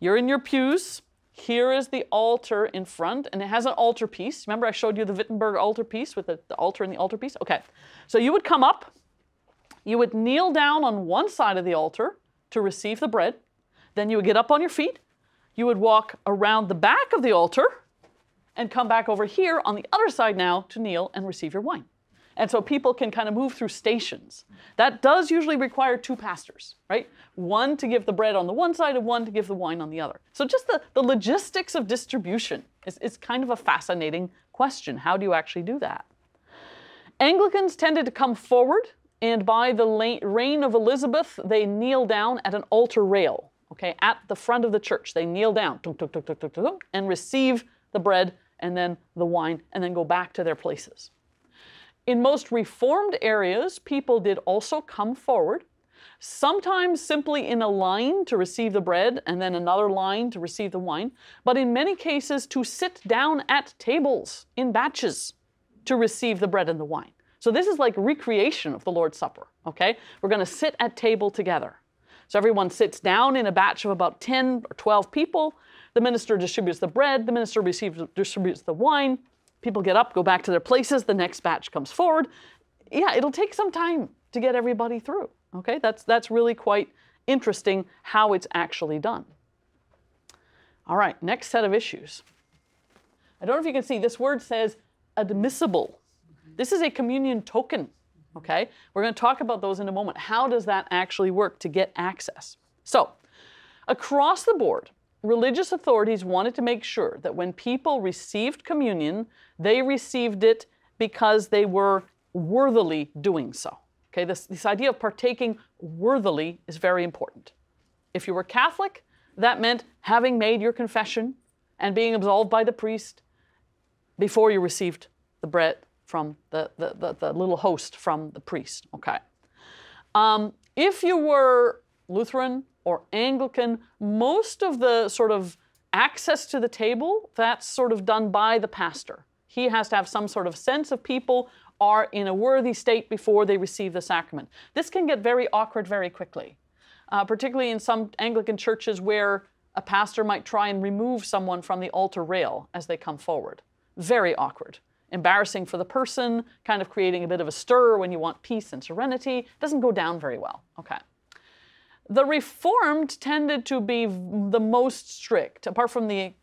you're in your pews. Here is the altar in front, and it has an altarpiece. Remember, I showed you the Wittenberg altarpiece with the, the altar and the altarpiece? Okay, so you would come up, you would kneel down on one side of the altar to receive the bread. Then you would get up on your feet, you would walk around the back of the altar, and come back over here on the other side now to kneel and receive your wine. And so people can kind of move through stations. That does usually require two pastors, right? One to give the bread on the one side and one to give the wine on the other. So just the, the logistics of distribution is, is kind of a fascinating question. How do you actually do that? Anglicans tended to come forward, and by the reign of Elizabeth, they kneel down at an altar rail, okay, at the front of the church. They kneel down tunk, tunk, tunk, and receive the bread and then the wine and then go back to their places. In most reformed areas, people did also come forward, sometimes simply in a line to receive the bread and then another line to receive the wine, but in many cases to sit down at tables in batches to receive the bread and the wine. So this is like recreation of the Lord's Supper, okay? We're going to sit at table together. So everyone sits down in a batch of about 10 or 12 people. The minister distributes the bread, the minister receives, distributes the wine. People get up, go back to their places, the next batch comes forward. Yeah, it'll take some time to get everybody through. Okay, that's, that's really quite interesting how it's actually done. All right, next set of issues. I don't know if you can see, this word says admissible. This is a communion token, okay? We're going to talk about those in a moment. How does that actually work to get access? So, across the board, religious authorities wanted to make sure that when people received communion, they received it because they were worthily doing so. Okay, this, this idea of partaking worthily is very important. If you were Catholic, that meant having made your confession and being absolved by the priest before you received the bread from the, the, the, the little host from the priest. Okay. Um, if you were Lutheran or Anglican, most of the sort of access to the table, that's sort of done by the pastor. He has to have some sort of sense of people are in a worthy state before they receive the sacrament. This can get very awkward very quickly, uh, particularly in some Anglican churches where a pastor might try and remove someone from the altar rail as they come forward. Very awkward. Embarrassing for the person, kind of creating a bit of a stir when you want peace and serenity. Doesn't go down very well. Okay. The Reformed tended to be the most strict, apart from the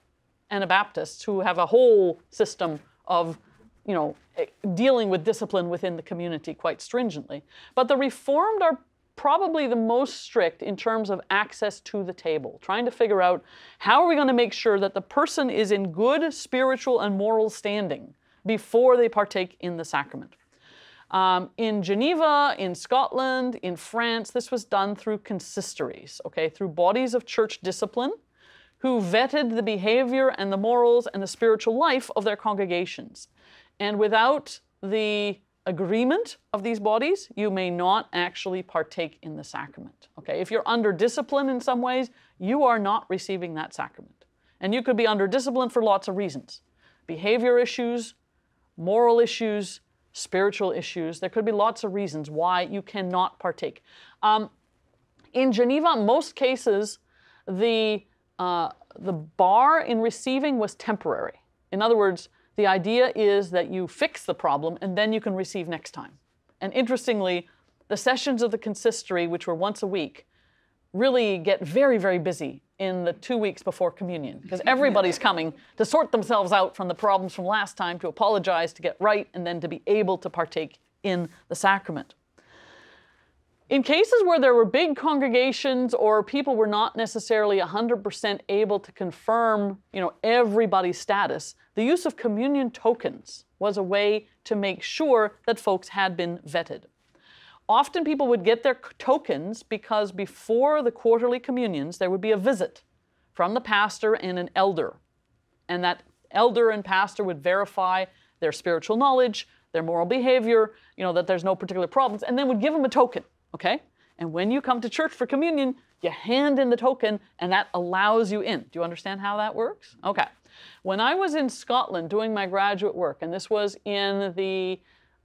Anabaptists, who have a whole system of you know, eh, dealing with discipline within the community quite stringently. But the Reformed are probably the most strict in terms of access to the table, trying to figure out how are we going to make sure that the person is in good spiritual and moral standing before they partake in the sacrament. Um, in Geneva, in Scotland, in France, this was done through consistories, okay, through bodies of church discipline who vetted the behavior and the morals and the spiritual life of their congregations. And without the agreement of these bodies, you may not actually partake in the sacrament. Okay, if you're under discipline in some ways, you are not receiving that sacrament. And you could be under discipline for lots of reasons behavior issues, moral issues, spiritual issues. There could be lots of reasons why you cannot partake. Um, in Geneva, most cases, the, uh, the bar in receiving was temporary. In other words, the idea is that you fix the problem and then you can receive next time. And interestingly, the sessions of the consistory, which were once a week, really get very, very busy in the two weeks before communion because everybody's coming to sort themselves out from the problems from last time, to apologize, to get right, and then to be able to partake in the sacrament. In cases where there were big congregations or people were not necessarily 100% able to confirm, you know, everybody's status, the use of communion tokens was a way to make sure that folks had been vetted. Often people would get their tokens because before the quarterly communions, there would be a visit from the pastor and an elder. And that elder and pastor would verify their spiritual knowledge, their moral behavior, you know, that there's no particular problems, and then would give them a token okay? And when you come to church for communion, you hand in the token and that allows you in. Do you understand how that works? Okay. When I was in Scotland doing my graduate work, and this was in the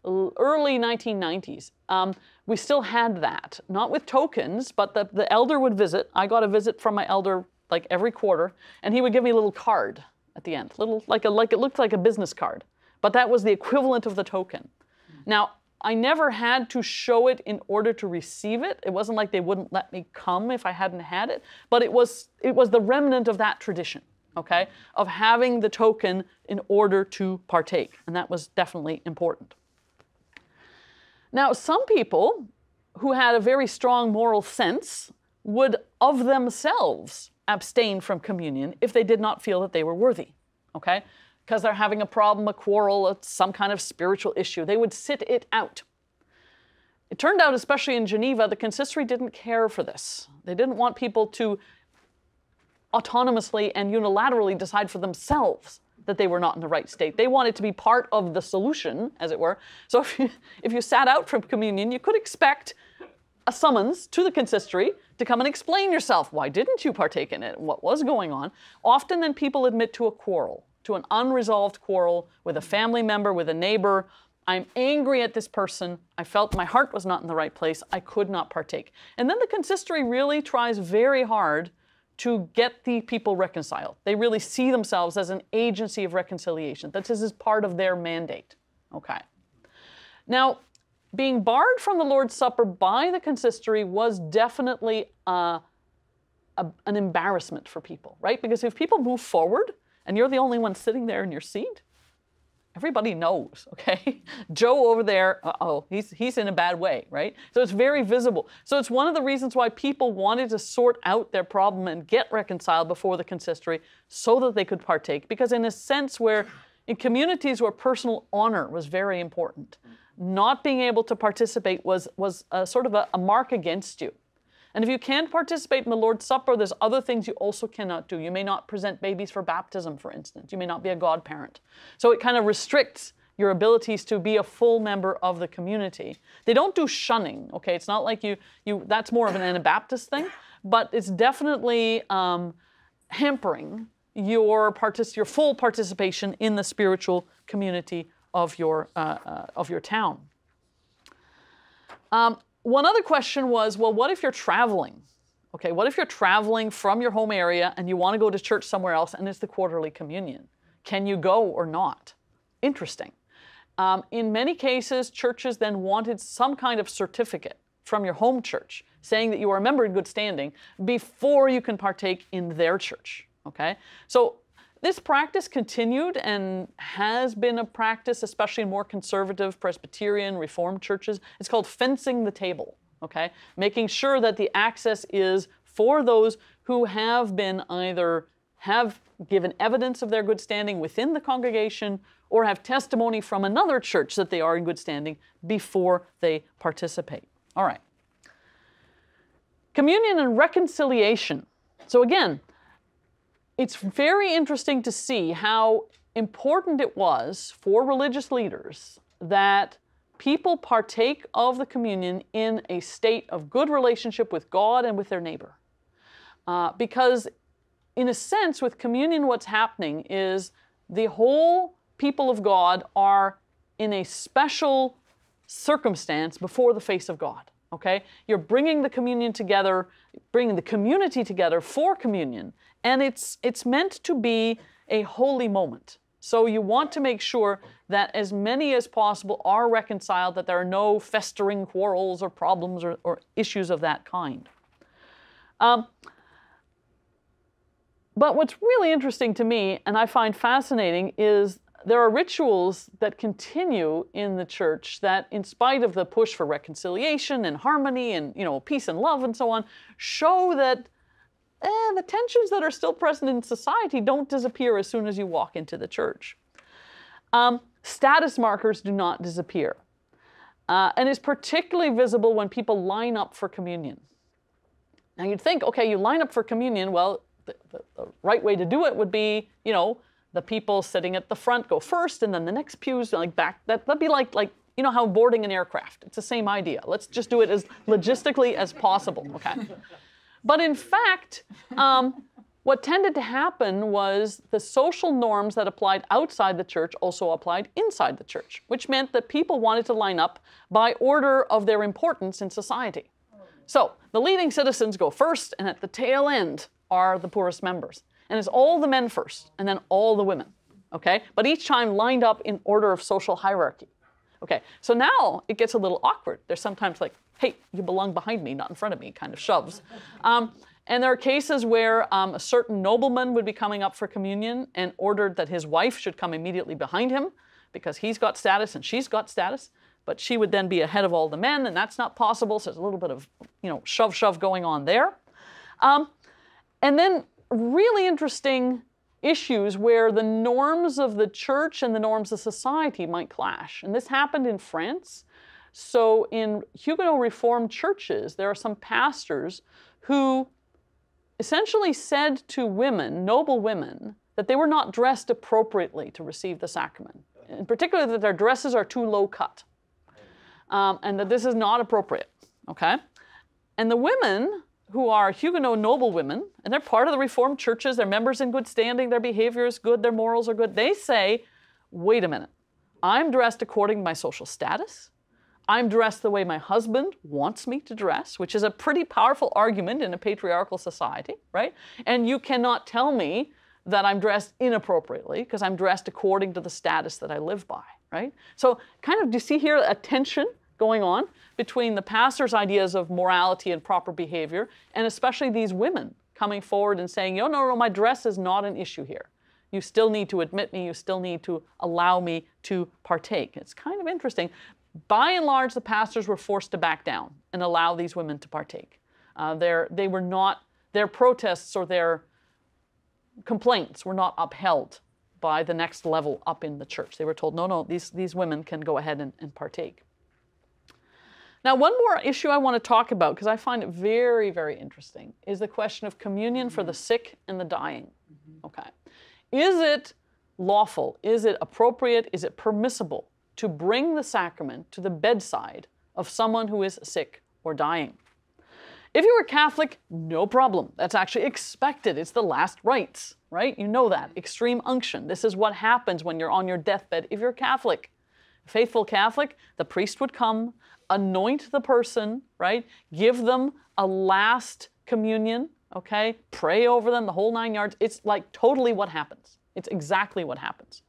early 1990s, um, we still had that. Not with tokens, but the, the elder would visit. I got a visit from my elder like every quarter, and he would give me a little card at the end, little like a like it looked like a business card, but that was the equivalent of the token. Now I never had to show it in order to receive it. It wasn't like they wouldn't let me come if I hadn't had it, but it was it was the remnant of that tradition, okay? Of having the token in order to partake, and that was definitely important. Now, some people who had a very strong moral sense would of themselves abstain from communion if they did not feel that they were worthy, okay? because they're having a problem, a quarrel, some kind of spiritual issue. They would sit it out. It turned out, especially in Geneva, the consistory didn't care for this. They didn't want people to autonomously and unilaterally decide for themselves that they were not in the right state. They wanted to be part of the solution, as it were. So if you, if you sat out from communion, you could expect a summons to the consistory to come and explain yourself. Why didn't you partake in it? What was going on? Often then people admit to a quarrel, to an unresolved quarrel with a family member, with a neighbor. I'm angry at this person. I felt my heart was not in the right place. I could not partake. And then the consistory really tries very hard to get the people reconciled. They really see themselves as an agency of reconciliation. That this is part of their mandate. Okay. Now, being barred from the Lord's Supper by the consistory was definitely a, an embarrassment for people, right? Because if people move forward and you're the only one sitting there in your seat, everybody knows, okay? Joe over there, oh, he's, he's in a bad way, right? So it's very visible. So it's one of the reasons why people wanted to sort out their problem and get reconciled before the consistory so that they could partake. Because in a sense where, in communities where personal honor was very important, not being able to participate was, was a, sort of a, a mark against you. And if you can't participate in the Lord's Supper, there's other things you also cannot do. You may not present babies for baptism, for instance. You may not be a godparent. So it kind of restricts your abilities to be a full member of the community. They don't do shunning, okay? It's not like you, you that's more of an Anabaptist thing, but it's definitely um, hampering your, partic- your full participation in the spiritual community of your, uh, uh, of your town. Um, one other question was, well, what if you're traveling? Okay, what if you're traveling from your home area and you want to go to church somewhere else and it's the quarterly communion? Can you go or not? Interesting. Um, in many cases, churches then wanted some kind of certificate from your home church saying that you are a member in good standing before you can partake in their church. Okay, so this practice continued and has been a practice, especially in more conservative Presbyterian Reformed churches. It's called fencing the table, okay? Making sure that the access is for those who have been either have given evidence of their good standing within the congregation or have testimony from another church that they are in good standing before they participate. All right. Communion and reconciliation. So again, it's very interesting to see how important it was for religious leaders that people partake of the communion in a state of good relationship with God and with their neighbor. Uh, because, in a sense, with communion, what's happening is the whole people of God are in a special circumstance before the face of God. Okay? You're bringing the communion together, bringing the community together for communion, and it's, it's meant to be a holy moment. So you want to make sure that as many as possible are reconciled, that there are no festering quarrels or problems or, or issues of that kind. Um, but what's really interesting to me, and I find fascinating, is there are rituals that continue in the church that, in spite of the push for reconciliation and harmony and you know peace and love and so on, show that eh, the tensions that are still present in society don't disappear as soon as you walk into the church. Um, status markers do not disappear. Uh, and is particularly visible when people line up for communion. Now you'd think, okay, you line up for communion, well, the, the, the, right way to do it would be, you know, the people sitting at the front go first and then the next pews like back. That, that'd be like, like, you know how boarding an aircraft. It's the same idea. Let's just do it as logistically as possible, okay? But in fact, um, what tended to happen was the social norms that applied outside the church also applied inside the church, which meant that people wanted to line up by order of their importance in society. So the leading citizens go first, and at the tail end are the poorest members. And it's all the men first, and then all the women. Okay? But each time lined up in order of social hierarchy. Okay, so now it gets a little awkward. There's sometimes like hey, you belong behind me, not in front of me, kind of shoves. Um, and there are cases where um, a certain nobleman would be coming up for communion and ordered that his wife should come immediately behind him because he's got status and she's got status. But she would then be ahead of all the men, and that's not possible. So there's a little bit of, you know, shove shove going on there. Um, and then, really interesting issues where the norms of the church and the norms of society might clash. And this happened in France. So, in Huguenot Reformed churches, there are some pastors who essentially said to women, noble women, that they were not dressed appropriately to receive the sacrament. In particular, that their dresses are too low cut, um, and that this is not appropriate. Okay? And the women who are Huguenot noble women, and they're part of the Reformed churches, they're members in good standing, their behavior is good, their morals are good, they say, wait a minute, I'm dressed according to my social status. I'm dressed the way my husband wants me to dress, which is a pretty powerful argument in a patriarchal society, right? And you cannot tell me that I'm dressed inappropriately because I'm dressed according to the status that I live by, right? So, kind of, do you see here a tension going on between the pastor's ideas of morality and proper behavior, and especially these women coming forward and saying, no, no, no, my dress is not an issue here. You still need to admit me, you still need to allow me to partake. It's kind of interesting. By and large, the pastors were forced to back down and allow these women to partake. Uh, they were not, their protests or their complaints were not upheld by the next level up in the church. They were told, no, no, these, these women can go ahead and, and partake. Now, one more issue I want to talk about, because I find it very, very interesting, is the question of communion for the mm-hmm. sick and the dying. Mm-hmm. Okay. Is it lawful? Is it appropriate? Is it permissible to bring the sacrament to the bedside of someone who is sick or dying? If you were Catholic, no problem. That's actually expected. It's the last rites, right? You know that. Mm-hmm. Extreme unction. This is what happens when you're on your deathbed if you're Catholic. Faithful Catholic, the priest would come, anoint the person, right? Give them a last communion, okay? Pray over them, the whole nine yards. It's like totally what happens. It's exactly what happens.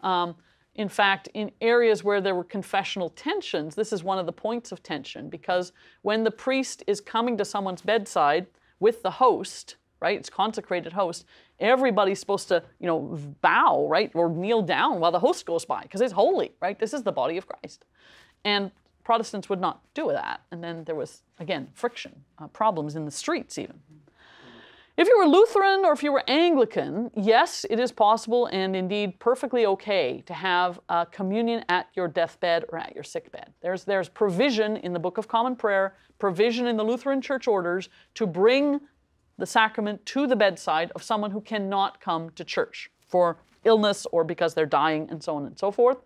Um, in fact, in areas where there were confessional tensions, this is one of the points of tension because when the priest is coming to someone's bedside with the host, right, it's consecrated host, everybody's supposed to, you know, bow, right, or kneel down while the host goes by because it's holy, right? This is the body of Christ. And Protestants would not do that. And then there was, again, friction, uh, problems in the streets even. If you were Lutheran or if you were Anglican, yes, it is possible and indeed perfectly okay to have a communion at your deathbed or at your sickbed. There's, there's provision in the Book of Common Prayer, provision in the Lutheran church orders to bring the sacrament to the bedside of someone who cannot come to church for illness or because they're dying and so on and so forth.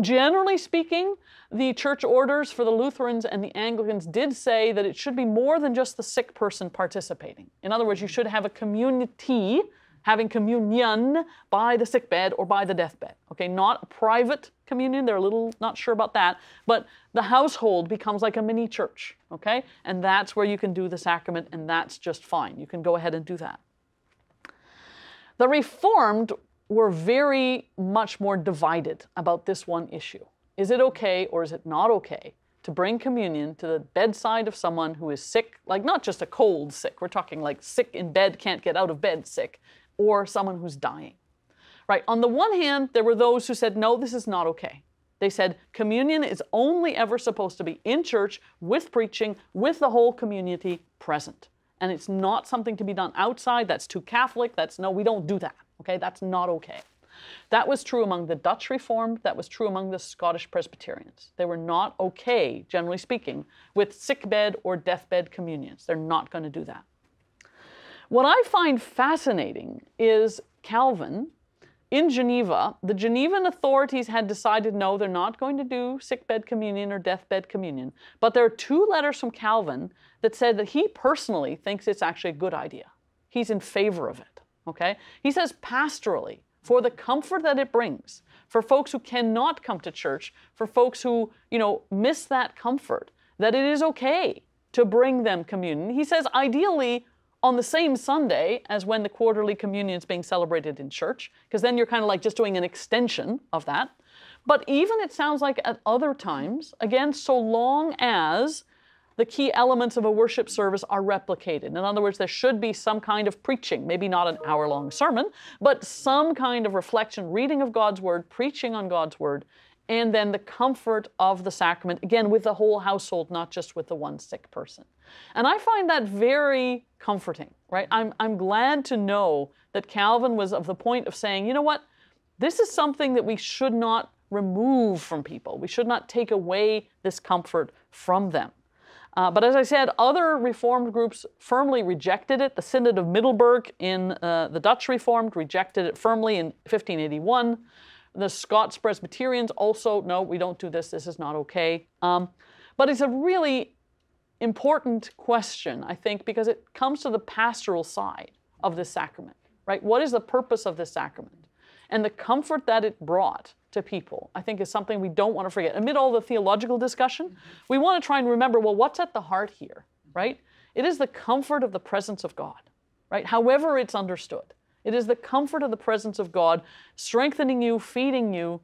Generally speaking, the church orders for the Lutherans and the Anglicans did say that it should be more than just the sick person participating. In other words, you should have a community having communion by the sickbed or by the deathbed. Okay, not a private communion, they're a little not sure about that, but the household becomes like a mini church, okay? And that's where you can do the sacrament, and that's just fine. You can go ahead and do that. The Reformed were very much more divided about this one issue. Is it okay or is it not okay to bring communion to the bedside of someone who is sick, like not just a cold sick, we're talking like sick in bed, can't get out of bed sick, or someone who's dying? Right, on the one hand, there were those who said, no, this is not okay. They said communion is only ever supposed to be in church with preaching, with the whole community present. And it's not something to be done outside. That's too Catholic. That's no, we don't do that. Okay, that's not okay. That was true among the Dutch Reformed, that was true among the Scottish Presbyterians. They were not okay, generally speaking, with sickbed or deathbed communions. They're not going to do that. What I find fascinating is Calvin in Geneva, the Genevan authorities had decided no, they're not going to do sickbed communion or deathbed communion. But there are two letters from Calvin that said that he personally thinks it's actually a good idea. He's in favor of it. Okay? He says pastorally, for the comfort that it brings, for folks who cannot come to church, for folks who, you know, miss that comfort, that it is okay to bring them communion. He says ideally on the same Sunday as when the quarterly communion is being celebrated in church, because then you're kind of like just doing an extension of that. But even it sounds like at other times, again, so long as the key elements of a worship service are replicated. In other words, there should be some kind of preaching, maybe not an hour long sermon, but some kind of reflection, reading of God's Word, preaching on God's Word, and then the comfort of the sacrament, again, with the whole household, not just with the one sick person. And I find that very comforting, right? I'm, I'm glad to know that Calvin was of the point of saying, you know what? This is something that we should not remove from people. We should not take away this comfort from them. Uh, but as I said, other Reformed groups firmly rejected it. The Synod of Middelburg in uh, the Dutch Reformed rejected it firmly in 1581. The Scots Presbyterians also, no, we don't do this, this is not okay. Um, but it's a really important question, I think, because it comes to the pastoral side of the sacrament, right? What is the purpose of the sacrament? And the comfort that it brought to people, I think, is something we don't want to forget. Amid all the theological discussion, we want to try and remember well, what's at the heart here, right? It is the comfort of the presence of God, right? However, it's understood. It is the comfort of the presence of God strengthening you, feeding you,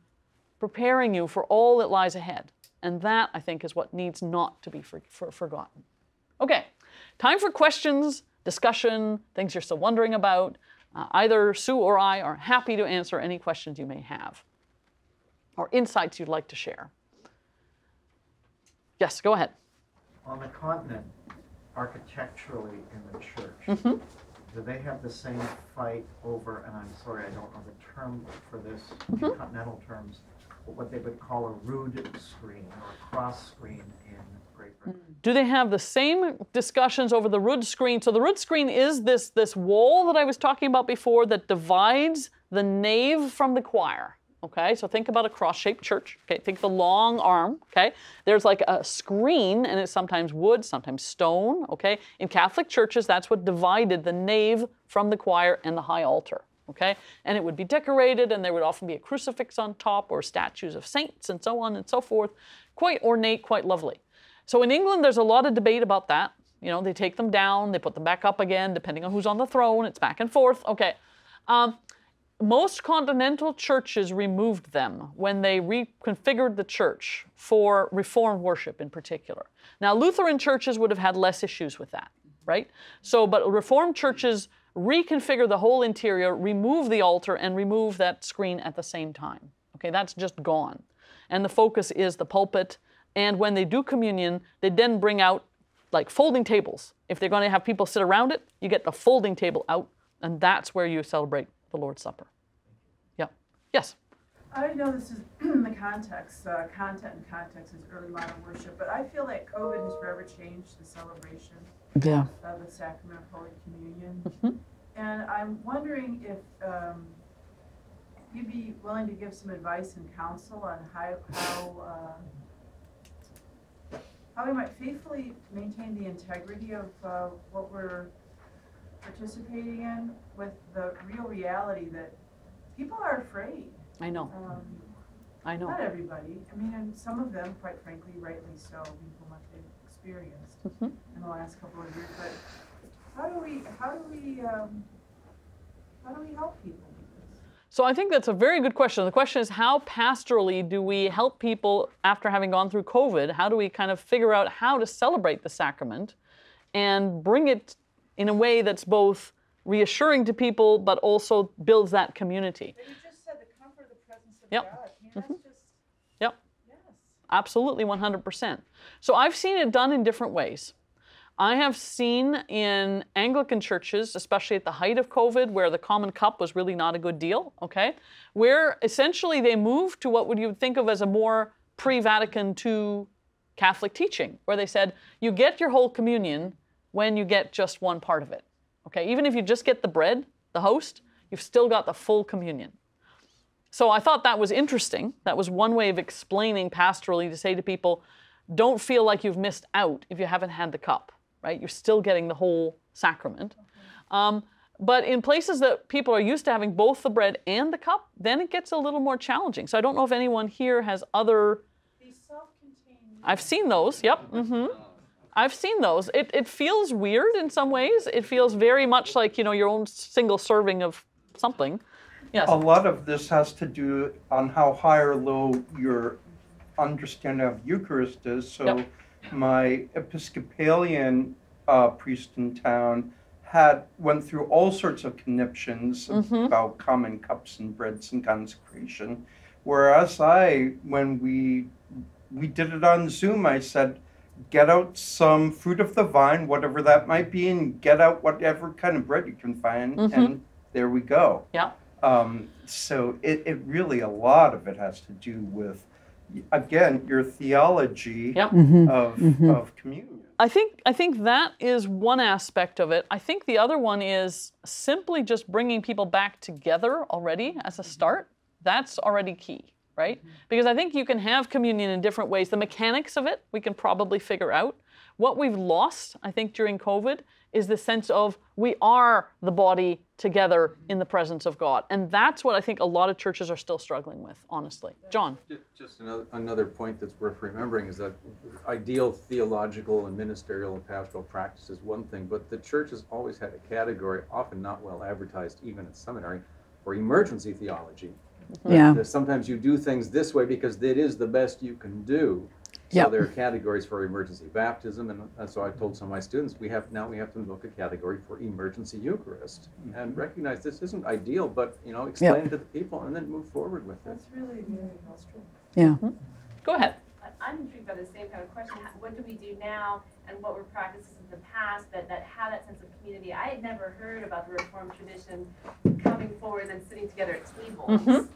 preparing you for all that lies ahead. And that, I think, is what needs not to be for, for, forgotten. Okay, time for questions, discussion, things you're still wondering about. Uh, either Sue or I are happy to answer any questions you may have or insights you'd like to share. Yes, go ahead. On the continent, architecturally in the church, Mm-hmm. do they have the same fight over, and I'm sorry, I don't know the term for this, Mm-hmm. in continental terms, what they would call a rood screen or a cross screen in Great Britain? Hmm. Do they have the same discussions over the rood screen? So the rood screen is this, this wall that I was talking about before that divides the nave from the choir. Okay, so think about a cross-shaped church. Okay, think the long arm. Okay, there's like a screen, and it's sometimes wood, sometimes stone. Okay, in Catholic churches, that's what divided the nave from the choir and the high altar. Okay, and it would be decorated, and there would often be a crucifix on top or statues of saints and so on and so forth. Quite ornate, quite lovely. So in England, there's a lot of debate about that. You know, they take them down, they put them back up again, depending on who's on the throne. It's back and forth. Okay. Um, most continental churches removed them when they reconfigured the church for Reformed worship in particular. Now, Lutheran churches would have had less issues with that, right? So, but Reformed churches reconfigure the whole interior, remove the altar, and remove that screen at the same time. Okay, that's just gone. And the focus is the pulpit. And when they do communion, they then bring out like folding tables. If they're going to have people sit around it, you get the folding table out, and that's where you celebrate the Lord's Supper. Yeah. Yes. I know this is the context, uh, content and context is early modern worship, but I feel like COVID has forever changed the celebration Yeah. of the sacrament of Holy Communion. Mhm. And I'm wondering if um, you'd be willing to give some advice and counsel on how, how, uh, how we might faithfully maintain the integrity of uh, what we're participating in with the real reality that people are afraid. I know. Um, I know. not everybody. I mean, and some of them, quite frankly, rightly so, people experienced Mhm. in the last couple of years. But how do we, how do we, um, how do we help people? So I think that's a very good question. The question is how pastorally do we help people after having gone through COVID? How do we kind of figure out how to celebrate the sacrament and bring it in a way that's both reassuring to people but also builds that community? But you just said the comfort of the presence of Yep. God. I mean, that's just, Yep. yes. Absolutely 100%. So I've seen it done in different ways. I have seen in Anglican churches, especially at the height of COVID, where the common cup was really not a good deal, okay, where essentially they moved to what would you think of as a more pre-Vatican II Catholic teaching, where they said you get your whole communion when you get just one part of it. Okay, even if you just get the bread, the host, you've still got the full communion. So I thought that was interesting. That was one way of explaining pastorally to say to people, don't feel like you've missed out if you haven't had the cup, right? You're still getting the whole sacrament. Um, but in places that people are used to having both the bread and the cup, then it gets a little more challenging. So I don't know if anyone here has other. These self-contained. I've seen those. Yep. Mm-hmm. I've seen those. It, it feels weird in some ways. It feels very much like you know your own single serving of something. Yes. A lot of this has to do on how high or low your understanding of Eucharist is. So, Yep. my Episcopalian uh, priest in town had went through all sorts of conniptions Mhm. about common cups and breads and consecration. Whereas I, when we we did it on Zoom, I said, get out some fruit of the vine, whatever that might be, and get out whatever kind of bread you can find, and there we go. Yeah. Um, so it, it really, a lot of it has to do with, again, your theology Yep. Mm-hmm. Mm-hmm. of, mm-hmm. of communion. I think I think that is one aspect of it. I think the other one is simply just bringing people back together already as a start. That's already key, right? Because I think you can have communion in different ways. The mechanics of it we can probably figure out. What we've lost, I think, during COVID is the sense of we are the body together in the presence of God. And that's what I think a lot of churches are still struggling with, honestly. John. Just another, another point that's worth remembering is that ideal theological and ministerial and pastoral practice is one thing, but the church has always had a category, often not well advertised, even at seminary, for emergency theology. Yeah. Sometimes you do things this way because it is the best you can do. So Yep. there are categories for emergency baptism, and uh, so I told some of my students we have now we have to look a category for emergency Eucharist mm-hmm. and recognize this isn't ideal, but you know explain it to the people and then move forward with it. That's really very helpful. Yeah. Mm-hmm. Go ahead. I- I'm intrigued by the same kind of question. What do we do now and what were practices in the past that, that have that sense of community? I had never heard about the Reformed tradition coming forward and sitting together at tables. Um,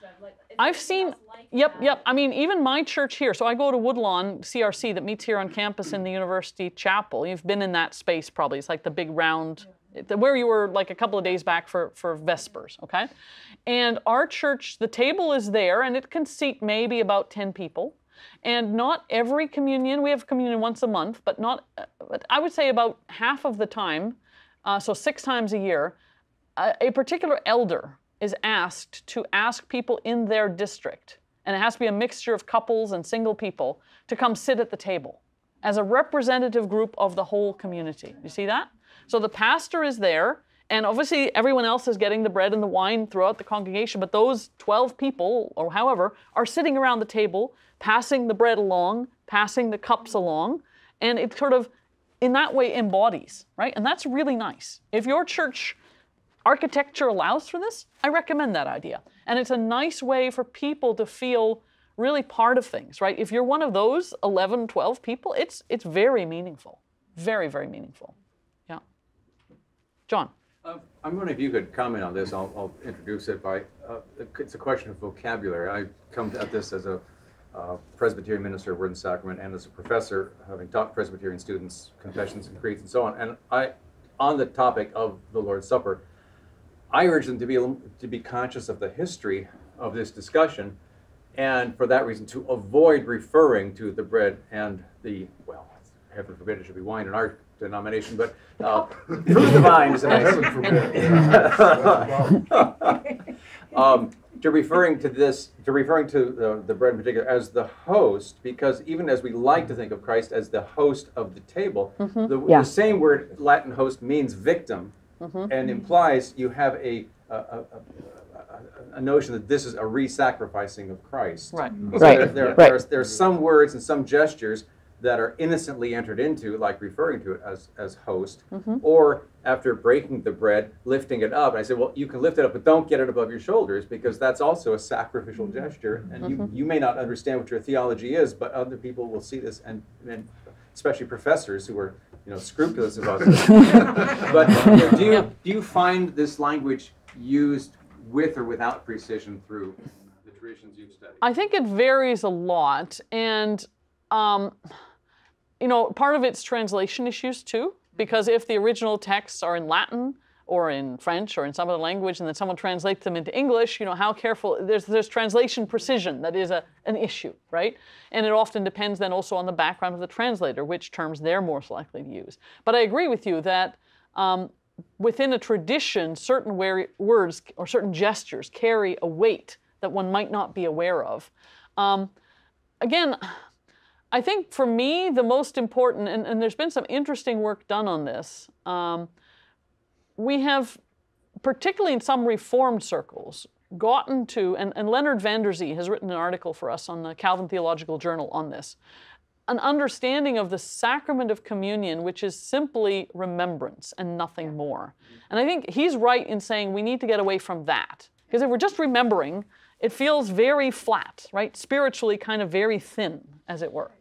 so I'd like- is there I've seen- like Yep, that? yep. I mean, even my church here. So I go to Woodlawn CRC that meets here on campus in the University Chapel. You've been in that space probably. It's like the big round, where you were like a couple of days back for for Vespers. Okay, and our church, the table is there, and it can seat maybe about ten people. And not every communion. We have communion once a month, but not. But I would say about half of the time, uh, so six times a year, a, a particular elder is asked to ask people in their district, and it has to be a mixture of couples and single people, to come sit at the table as a representative group of the whole community. You see that? So the pastor is there, and obviously everyone else is getting the bread and the wine throughout the congregation, but those 12 people, or however, are sitting around the table, passing the bread along, passing the cups along, and it sort of, in that way, embodies, right? And that's really nice. If your church architecture allows for this, I recommend that idea. And it's a nice way for people to feel really part of things, right? If you're one of those 11, 12 people, it's it's very meaningful. Very, very meaningful. Yeah. John. Uh, I'm wondering if you could comment on this. I'll, I'll introduce it by, uh, it's a question of vocabulary. I come at this as a uh, Presbyterian minister of Word and Sacrament and as a professor, having taught Presbyterian students confessions and creeds and so on. And I, on the topic of the Lord's Supper, I urge them to be to be conscious of the history of this discussion, and for that reason to avoid referring to the bread and the well, heaven forbid it should be wine in our denomination, but uh, fruit of the vine is a nice. um, to referring to this, to referring to the, the bread in particular as the host, because even as we like to think of Christ as the host of the table, the, Yeah. the same word Latin host means victim, Mm-hmm. and implies you have a a, a, a, a- a notion that this is a re-sacrificing of Christ. Right. So Right, There, there, right. there's, there's some words and some gestures that are innocently entered into, like referring to it as, as host, mm-hmm. or after breaking the bread, lifting it up. And I said, well, you can lift it up, but don't get it above your shoulders because that's also a sacrificial gesture. And you, mm-hmm. you may not understand what your theology is, but other people will see this, and, and especially professors who are you know scrupulous about this. but you know, do you do you find this language used with or without precision through the traditions you've studied? I think it varies a lot, and um, you know, part of it's translation issues too. Because if the original texts are in Latin or in French or in some other language, and then someone translates them into English, you know, how careful there's there's translation precision that is a an issue, right? And it often depends then also on the background of the translator, which terms they're most likely to use. But I agree with you that. Um, within a tradition, certain words or certain gestures carry a weight that one might not be aware of. Um, again, I think for me, the most important, and, and there's been some interesting work done on this, um, we have, particularly in some Reformed circles, gotten to, and, and Leonard Vander Zee has written an article for us on the Calvin Theological Journal on this, an understanding of the sacrament of communion, which is simply remembrance and nothing more. And I think he's right in saying we need to get away from that. Because if we're just remembering, it feels very flat, right? Spiritually, kind of very thin, as it were.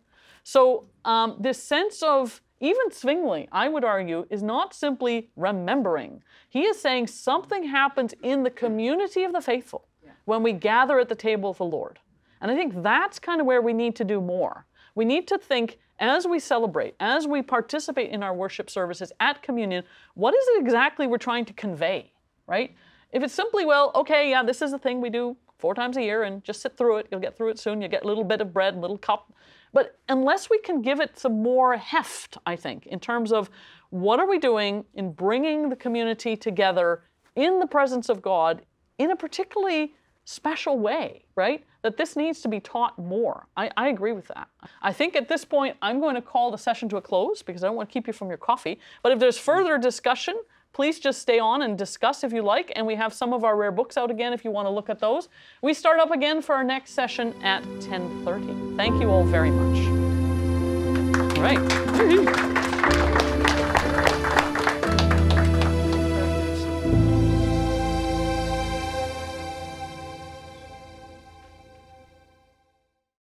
So um, this sense of even Zwingli, I would argue, is not simply remembering. He is saying something happens in the community of the faithful when we gather at the table of the Lord. And I think that's kind of where we need to do more. We need to think as we celebrate, as we participate in our worship services at communion, what is it exactly we're trying to convey, right? If it's simply, well, okay, yeah, this is the thing we do four times a year and just sit through it, you'll get through it soon, you get a little bit of bread, a little cup. But unless we can give it some more heft, I think, in terms of what are we doing in bringing the community together in the presence of God in a particularly special way, right? That this needs to be taught more. I, I, agree with that. I think at this point, I'm going to call the session to a close because I don't want to keep you from your coffee. But if there's further discussion, please just stay on and discuss if you like. And we have some of our rare books out again if you want to look at those. We start up again for our next session at 10.30. Thank you all very much. All right.